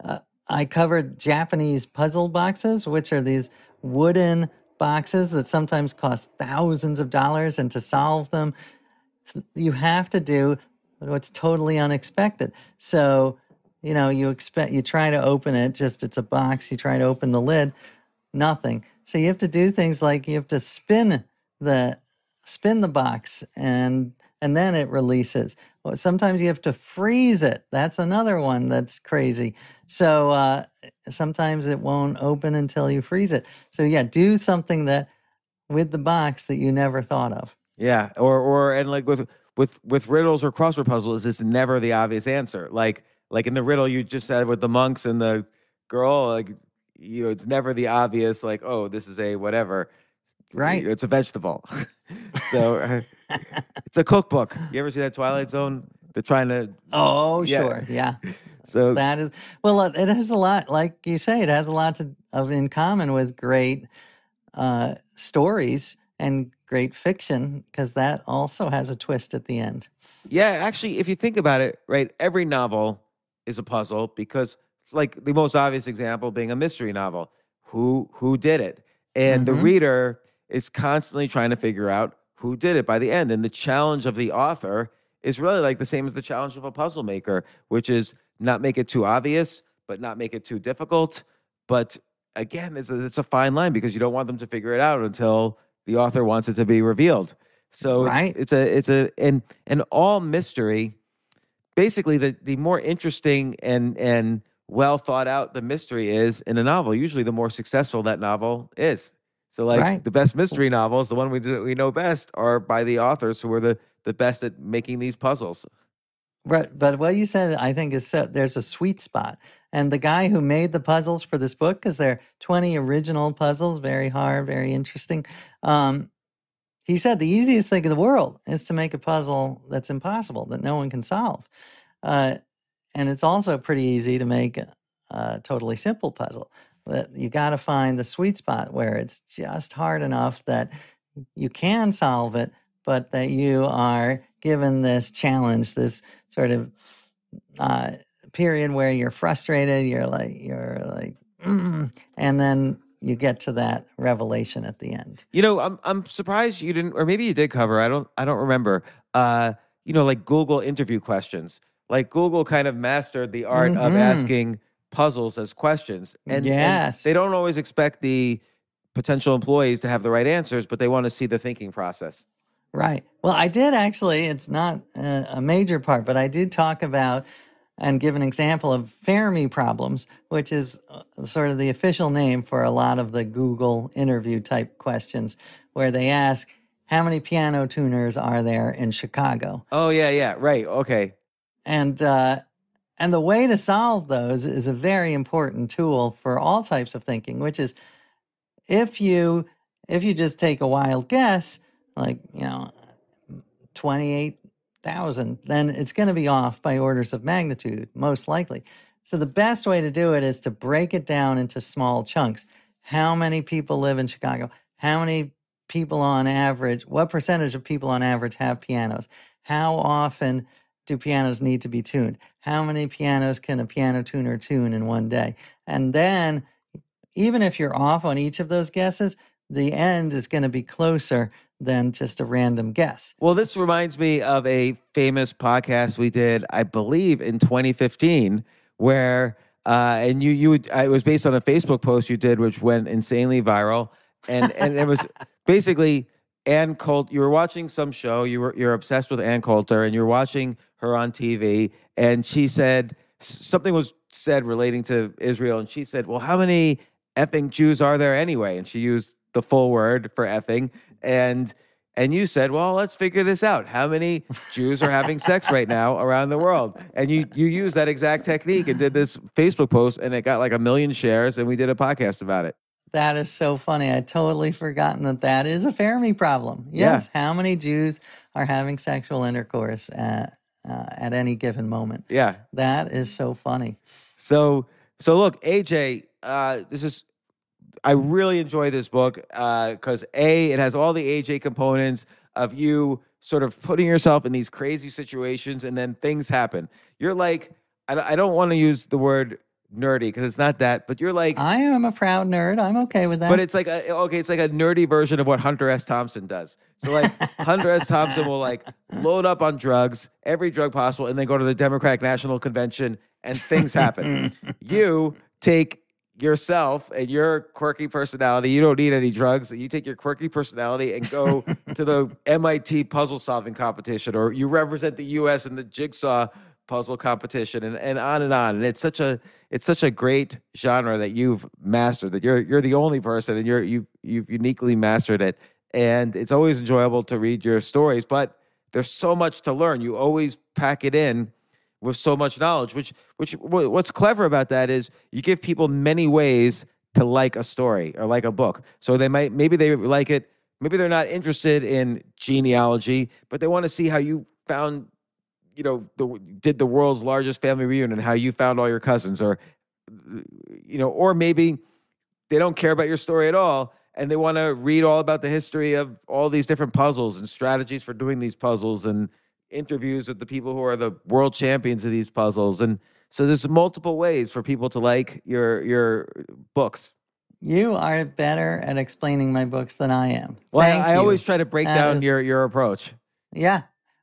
E: uh, I covered Japanese puzzle boxes, which are these wooden boxes that sometimes cost thousands of dollars. And to solve them, you have to do what's totally unexpected. So, you know, you expect, you try to open it, just it's a box, you try to open the lid, nothing. So you have to do things like you have to spin the spin the box and and then it releases. Well, sometimes you have to freeze it. That's another one that's crazy. So uh, sometimes it won't open until you freeze it. So yeah, do something that with the box that you never thought of.
A: Yeah, or or and like with with with riddles or crossword puzzles, it's never the obvious answer. Like like in the riddle you just said with the monks and the girl, like you know, it's never the obvious. Like oh, this is a whatever.
E: Right.
A: It's a vegetable. so uh, it's a cookbook. You ever see that Twilight Zone? They're trying to.
E: Oh,
A: Yeah.
E: sure. Yeah.
A: So
E: That is well. uh, It has a lot, like you say, it has a lot to, of in common with great uh, stories and great fiction because that also has a twist at the end.
A: Yeah, actually, if you think about it, right, every novel is a puzzle because, like, the most obvious example being a mystery novel. Who who did it? And the
E: Mhm.
A: reader is constantly trying to figure out who did it by the end. And the challenge of the author is really like the same as the challenge of a puzzle maker, which is not make it too obvious, but not make it too difficult. But again, it's a, it's a fine line because you don't want them to figure it out until the author wants it to be revealed. So it's- it's, a it's a and and all mystery. Basically, the the more interesting and and well thought out the mystery is in a novel, usually the more successful that novel is. So, like
E: Right.
A: the best mystery novels, the one we do, we know best, are by the authors who are the the best at making these puzzles.
E: But but what you said, I think, is so, there's a sweet spot. And the guy who made the puzzles for this book, because they're 20 original puzzles, very hard, very interesting. Um, he said the easiest thing in the world is to make a puzzle that's impossible, that no one can solve. Uh, and it's also pretty easy to make a, a totally simple puzzle. But you got to find the sweet spot where it's just hard enough that you can solve it, but that you are given this challenge, this sort of uh, period where you're frustrated, you're like, you're like, mm, and then you get to that revelation at the end.
A: You know, I'm I'm surprised you didn't, or maybe you did cover. I don't I don't remember. Uh, you know, like Google interview questions. Like Google kind of mastered the art of
E: Mhm.
A: asking puzzles as questions, and, and
E: Yes.
A: they don't always expect the potential employees to have the right answers, but they want to see the thinking process.
E: Right. Well, I did actually, it's not a, a major part, but I did talk about and give an example of Fermi problems, which is uh, sort of the official name for a lot of the Google interview type questions, where they ask, How many piano tuners are there in Chicago?
A: Oh yeah, yeah, right, okay.
E: And, uh, and the way to solve those is a very important tool for all types of thinking, which is if you if you just take a wild guess, like you know, twenty eight thousand, then it's going to be off by orders of magnitude, most likely. So the best way to do it is to break it down into small chunks. How many people live in Chicago? How many people on average? What percentage of people on average have pianos? How often do pianos need to be tuned? How many pianos can a piano tuner tune in one day? And then, even if you're off on each of those guesses, the end is going to be closer than just a random guess.
A: Well, this reminds me of a famous podcast we did, I believe, in 2015, where uh, and you you would, uh, it was based on a Facebook post you did, which went insanely viral, and and it was basically Ann Coulter. You were watching some show. You were you're obsessed with Ann Coulter, and you're watching her on TV, and she said something was said relating to Israel, and she said, "Well, how many effing Jews are there anyway? And she used the full word for effing. And and you said, well, let's figure this out. How many Jews are having sex right now around the world? And you you used that exact technique and did this Facebook post, and it got like a million shares, and we did a podcast about it.
E: That is so funny. I totally forgotten that that is a Fermi problem.
A: Yeah.
E: Yes. How many Jews are having sexual intercourse at, uh, at any given moment?
A: Yeah.
E: That is so funny.
A: So so look, AJ, uh, this is I really enjoy this book because a it has all the AJ components of you sort of putting yourself in these crazy situations, and then things happen. You're like, I, I don't want to use the word nerdy because it's not that, but you're like,
E: I am a proud nerd. I'm okay with that.
A: but it's like a, okay, it's like a nerdy version of what Hunter S. Thompson does. So like Hunter S. Thompson will like load up on drugs, every drug possible, and then go to the Democratic National Convention and things happen. you take yourself and your quirky personality. You don't need any drugs. You take your quirky personality and go to the MIT puzzle solving competition, or you represent the U.S. in the jigsaw puzzle competition, and, and on and on. And it's such a it's such a great genre that you've mastered. That you're you're the only person, and you're you you've uniquely mastered it. And it's always enjoyable to read your stories, but there's so much to learn. You always pack it in with so much knowledge which which what's clever about that is you give people many ways to like a story or like a book so they might maybe they like it maybe they're not interested in genealogy but they want to see how you found you know the, did the world's largest family reunion and how you found all your cousins or you know or maybe they don't care about your story at all and they want to read all about the history of all these different puzzles and strategies for doing these puzzles and interviews with the people who are the world champions of these puzzles and so there's multiple ways for people to like your your books
E: you are better at explaining my books than I am.
A: well
E: Thank
A: I, I always try to break
E: That
A: down
E: is-
A: your your approach
E: Yeah.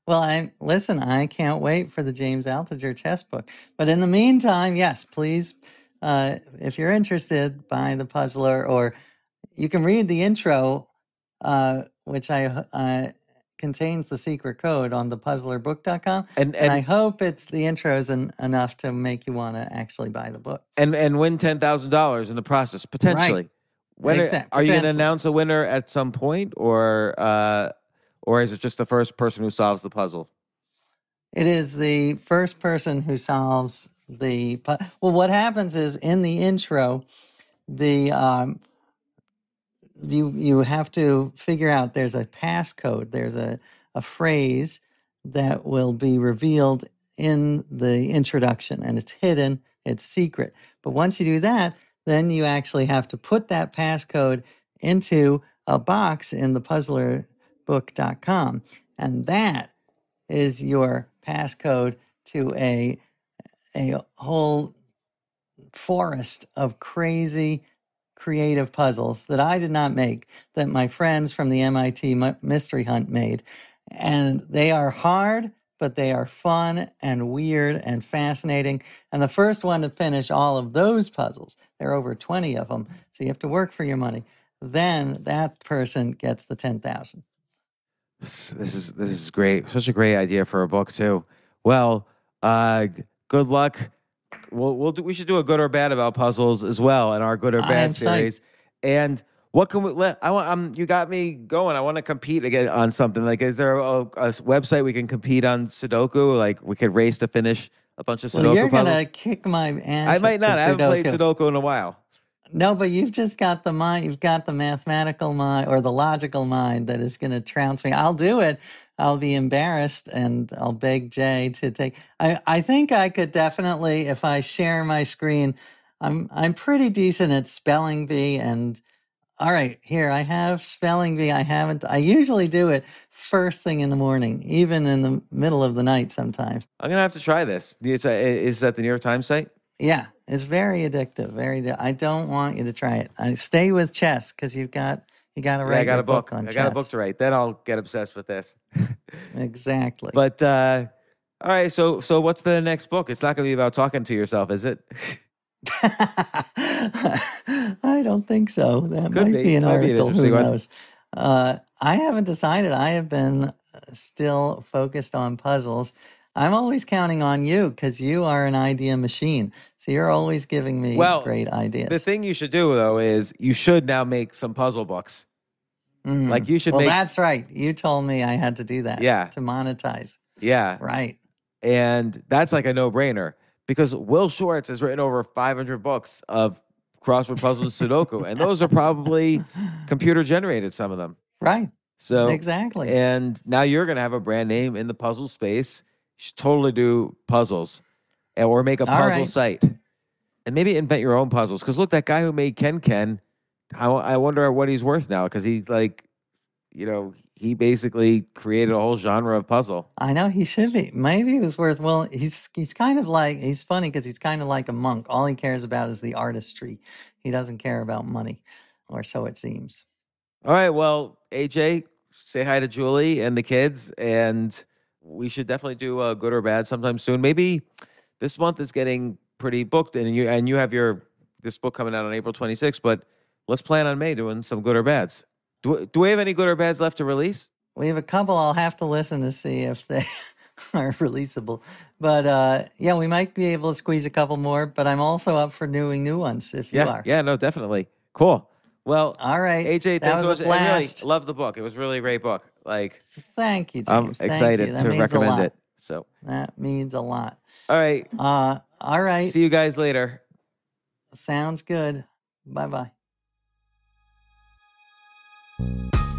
E: Well, I listen. I can't wait for the James Altucher chess book. But in the meantime, yes, please, uh, if you're interested, buy the Puzzler, or you can read the intro, uh, which I uh, contains the secret code on the thepuzzlerbook.com.
A: and
E: And, I hope it's the intro is en- enough to make you want to actually buy the book.
A: and, and win ten thousand dollars in the process potentially Right. when are- are you going to announce a winner at some point or uh or is it just the first person who solves the puzzle
E: It is the first person who solves the pu- well. What happens is in the intro, the um, you you have to figure out there's a passcode. There's a a phrase that will be revealed in the introduction, and it's hidden. It's secret. But once you do that, then you actually have to put that passcode into a box in the puzzlerbook.com, and that is your passcode to a a whole forest of crazy creative puzzles that I did not make that my friends from the MIT Mystery Hunt made. And they are hard but they are fun and weird and fascinating. And the first one to finish all of those puzzles there are over 20 of them so you have to work for your money. Then that person gets the 10,000
A: This, is this is great. Such a great idea for a book too. Well, uh, good luck. We'll we'll do, we should do a good or bad about puzzles as well in our good or bad
E: psyched.
A: series. And what can we let? I want. Um, you got me going. I want to compete again on something. Like, is there a website we can compete on Sudoku? Like, we could race to finish a bunch of Sudoku
E: well you're
A: puzzles.
E: gonna kick my ass
A: I might not. I haven't played.
E: Sudoku
A: in a while.
E: No, but you've just got the mind, you've got the mathematical mind or the logical mind that is going to trounce me. I'll do it. I'll be embarrassed and I'll beg Jay to take. I, I think I could definitely, if I share my screen, I'm I'm pretty decent at spelling bee and all right, here I have spelling bee. I haven't. I usually do it first thing in the morning, even in the middle of the night sometimes.
A: I'm gonna have to try this. It's a, is that the New York Times site?
E: Yeah, it's very addictive. Very. I don't want you to try it. I stay with chess because you've got you got to
A: Yeah,
E: write
A: I got a book.
E: on
A: I got a book to write. Then I'll get obsessed with this.
E: Exactly.
A: But uh, all right, so so what's the next book? It's not going to be about talking to yourself, is it?
E: I don't think so. That
A: Could
E: might
A: be.
E: be, an
A: Might be an
E: article. Who knows? Uh, I haven't decided. I have been uh, still focused on puzzles. I'm always counting on you because you are an idea machine. So you're always giving me
A: Well,
E: great ideas.
A: The thing you should do though is you should now make some puzzle books.
E: Mhm.
A: Like you should
E: well,
A: make
E: that's right. You told me I had to do that.
A: Yeah.
E: To monetize.
A: yeah,
E: Right.
A: and that's like a no-brainer because Will Shortz has written over 500 books of crossword puzzles and Sudoku, and those are probably computer generated. Some of them.
E: Right.
A: So
E: exactly.
A: and now you're gonna have a brand name in the puzzle space. Should totally do puzzles, or make a
E: All
A: puzzle
E: right.
A: site, and maybe invent your own puzzles. Because look, that guy who made KenKen, i wonder what he's worth now. Because he like, you know, he basically created a whole genre of puzzle.
E: I know he should be. Maybe he was worth. Well, he's he's kind of like he's funny because he's kind of like a monk. All he cares about is the artistry. He doesn't care about money, or so it seems.
A: All right, well, AJ, say hi to Julie and the kids, and we should definitely do uh, good or bad sometime soon. Maybe this month is getting pretty booked, and you and you have your this book coming out on April 26th. But let's plan on May doing some good or bads. Do we- do we have any good or bads left to release?
E: We have a couple. I'll have to listen to see if they are releasable. But uh, yeah, we might be able to squeeze a couple more. But I'm also up for doing new ones if you
A: Yeah,
E: are.
A: yeah, no, definitely. Cool. Well,
E: All right.
A: AJ,
E: that
A: thanks so
E: was
A: much.
E: a
A: I really love the book. It was really a great book. Like,
E: Thank you, James.
A: I'm
E: Thank
A: excited
E: you.
A: To recommend it. So,
E: That means a lot.
A: all right.
E: Uh, all right.
A: See you guys later.
E: Sounds good. Bye bye.